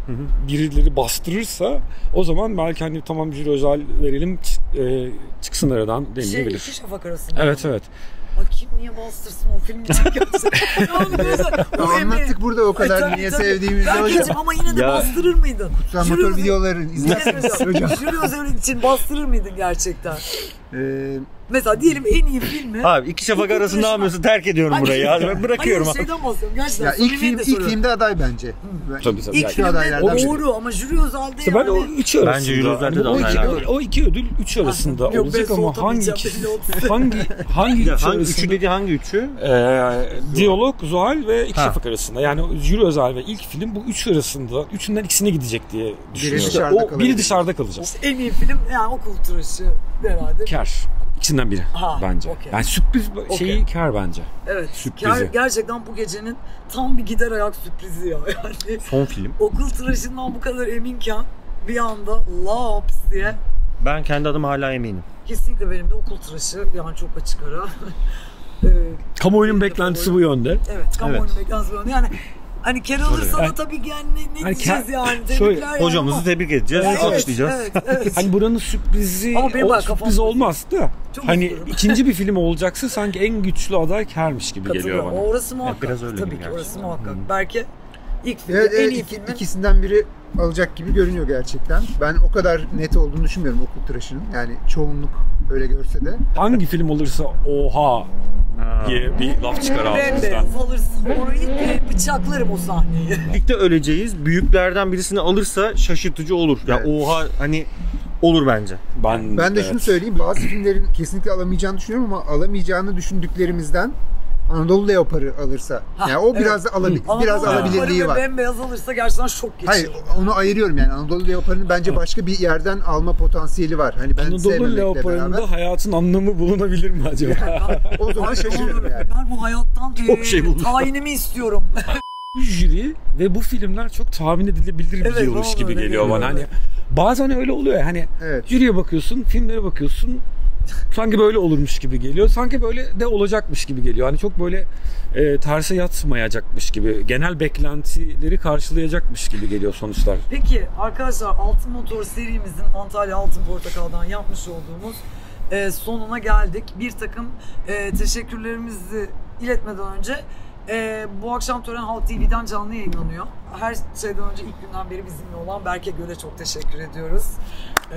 birileri bastırırsa o zaman belki hani tamam jüri özel verelim e, çıksın aradan Şey denilebilir. iki şafak arasında. Evet evet. Ay kim niye bastırsın o film için gerçekten? Yani mesela o Ya emeği- anlattık burada o kadar tabii, niye tabii. sevdiğimizi Ben hocam. ama yine de Ya- bastırır mıydın? Kutsal motor özel- videoları izlersiniz hocam. Jüri özel için bastırır mıydın gerçekten? Ee, Mesela diyelim en iyi filmi. abi iki şafak arasında konuşma. yapmıyorsun terk ediyorum Hayır, burayı. Ya. Ben bırakıyorum Hayır abi. şeyden bahsediyorum gerçekten. ya ilk film ilk filmde aday bence. Ben- Tabii, tabii. İlk filmde doğru ama jüri özelde İşte ben yani. o üçü arasında. Bence Euro özel'de de o, iki, adaylar o iki ödül üç arasında Yok, olacak ama hangi *laughs* hangi hangi Ya üç hangi üçü dedi hangi üçü? Ee, diyalog, Zuhal ve İki. Şafak arasında. Yani jüri özel ve ilk film bu üç arasında üçünden ikisine gidecek diye düşünüyorum. dışarıda biri dışarıda kalacak. İşte en iyi film yani okul tıraşı herhalde. Kar. İkisinden biri Ha, bence. okey. Yani sürpriz şeyi Okey. kar bence. Evet. Sürprizi. Ger- gerçekten bu gecenin tam bir gider ayak sürprizi ya. *laughs* Yani Son film. okul tıraşından bu kadar eminken bir anda laps diye Ben kendi adıma hala eminim. kesinlikle benim de okul tıraşı yani çok açık ara. *laughs* Ee, Kamuoyunun beklentisi favorim. bu yönde. evet kamuoyunun Evet. beklentisi böyle. Yani hani kere alırsa da Yani- tabii ki yani ne, ne Yani diyeceğiz ke- yani. şöyle, yani Hocamızı ama- tebrik edeceğiz, Evet, alkışlayacağız. Evet, evet. Hani buranın sürprizi Ama o bak sürpriz olmaz da. Çok Hani istiyorum. ikinci bir film olacaksa sanki en güçlü aday Kermiş gibi geliyor bana. Orası muhakkak. biraz öyle Tabii ki orası gerçekten. muhakkak. Hı. Belki ilk film, Evet, en evet, iyi iki- filmin ikisinden biri alacak gibi görünüyor gerçekten. Ben o kadar net olduğunu düşünmüyorum okul tıraşının. Yani çoğunluk öyle görse de. Hangi film olursa oha diye bir laf çıkar ağzımızdan. *laughs* alırsın. Orayı bıçaklarım o sahneyi. *laughs* Birlikte öleceğiz. Büyüklerden birisini alırsa şaşırtıcı olur. Ya Evet. oha hani olur bence. Ben, Ben de evet. şunu söyleyeyim. Bazı filmlerin kesinlikle alamayacağını düşünüyorum ama alamayacağını düşündüklerimizden Anadolu Leopar'ı alırsa. Ha, yani o evet. biraz alabi- Ama biraz bu alabilirliği var. Bembeyaz alırsa gerçekten şok Hayır geçirir. onu ayırıyorum yani Anadolu Leopar'ının bence başka bir yerden alma potansiyeli var. Hani ben Anadolu Leopar'ında beraber. hayatın anlamı bulunabilir mi acaba? *laughs* O zaman şaşırırım yani. Ben bu hayattan Çok e, şey bulmuş. tayinimi istiyorum. *laughs* jüri ve bu filmler çok tahmin edilebilir Evet, bana da gibi geliyor bana. Hani bazen öyle oluyor hani Evet. jüriye bakıyorsun, filmlere bakıyorsun. Sanki böyle olurmuş gibi geliyor. Sanki böyle de olacakmış gibi geliyor. Hani çok böyle e, terse yatmayacakmış gibi. Genel beklentileri karşılayacakmış gibi geliyor sonuçlar. Peki arkadaşlar Altın Motor serimizin Antalya Altın Portakal'dan yapmış olduğumuz e, sonuna geldik. Bir takım e, teşekkürlerimizi iletmeden önce e, bu akşam Tören Halk TV'den canlı yayınlanıyor. Her şeyden önce ilk günden beri bizimle olan Berke Göl'e çok teşekkür ediyoruz. E,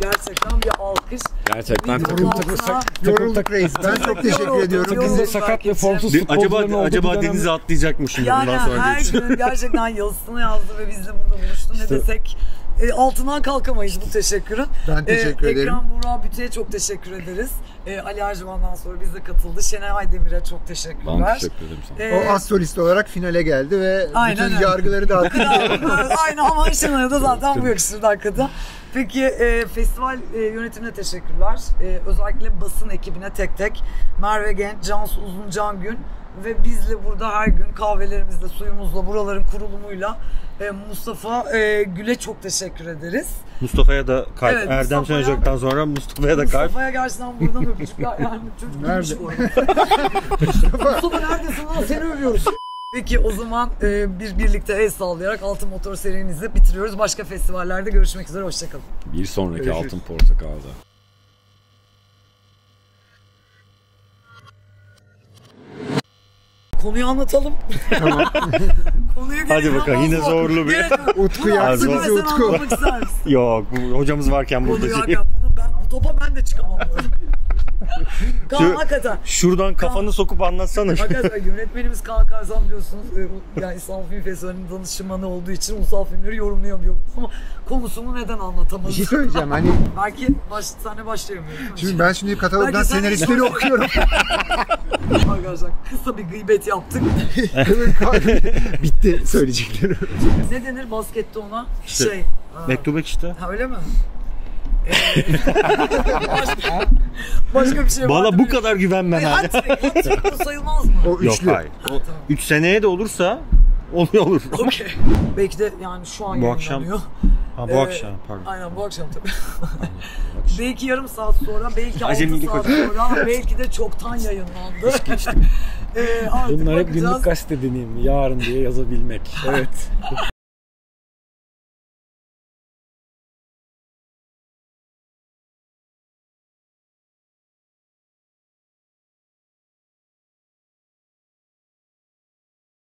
gerçekten bir alkış. Gerçekten takım takım Yorulduk reis. Ben çok teşekkür ediyorum. takımda sakat ve formsuz acaba futbolcuların olduğu acaba bir dönem- denize atlayacak mı şimdi Yani bundan sonra her diye gün gerçekten yazısını yazdı ve bizle burada buluştu. Ne İşte- desek e, altından kalkamayız bu teşekkürün. Ben teşekkür Ee, ederim. Ekran Burak Büte'ye çok teşekkür ederiz. Ee, Ali Ercivan'dan sonra bize katıldı. Şenay Aydemir'e çok teşekkürler. Ben teşekkür ederim sana. Ee, O az solist olarak finale geldi ve Aynen bütün öyle. yargıları dağıttı. *laughs* Aynı ama Şenay'a da zaten bu yakışırdı hakikaten. Peki e, festival e, yönetimine teşekkürler. E, özellikle basın ekibine tek tek. Merve Genç, Cansu Uzun, Can Gün ve bizle burada her gün kahvelerimizle, suyumuzla, buraların kurulumuyla e, Mustafa e, Gül'e çok teşekkür ederiz. Mustafa'ya da kalp. Evet, Erdem Mustafa'ya- Sönecek'ten sonra Mustafa'ya da kalp. Mustafa'ya gerçekten buradan öpücükler. Yani çocuk Nerede? gülmüş bu arada. *laughs* Mustafa neredesin lan seni övüyoruz. Peki o zaman e, bir birlikte el sallayarak Altın Motor serimizi bitiriyoruz. Başka festivallerde görüşmek üzere. Hoşçakalın. Bir sonraki Görüşürüz. Altın Portakal'da. Konuyu anlatalım. *laughs* Konuyu Hadi bakalım, yine zorlu bir-. *laughs* Utku Utku bizi Utku. Yok bu hocamız varken burada Konuyu şey. ben bu topa ben de çıkamam. *laughs* hakikaten. Şuradan kafanı sokup anlatsana. Arkadaşlar yönetmenimiz Kaan Karzan biliyorsunuz e, yani İstanbul Film Festivali'nin danışmanı olduğu için ulusal filmleri yorumlayamıyor ama konusunu neden Bir anlatamadı? şey söyleyeceğim hani Belki baş, senle başlayamıyorsun. şimdi ben şimdi katalogdan senaristleri okuyorum. *laughs* Arkadaşlar kısa bir gıybet yaptık. *laughs* Bitti söyleyeceklerim. ne denir baskette ona? İşte, şey. Mektubek işte. Ha öyle mi? Ee, başka, başka bir şey var Bana bu kadar güvenmen Ay, hala. Hat-trick, sayılmaz mı? O Yok üçlü. hayır. O Tamam. 3 seneye de olursa oluyor olur. Okey. Belki de yani şu an Bu akşam-. Ha bu Ee, akşam pardon. Aynen bu akşam tabii. belki yarım saat sonra, belki 6 Acemilik saat hocam. sonra, belki de çoktan yayınlandı. *laughs* ee, artık Bunlar hep bakacağız. günlük gazete deneyimi. Yarın diye yazabilmek. Evet. *laughs*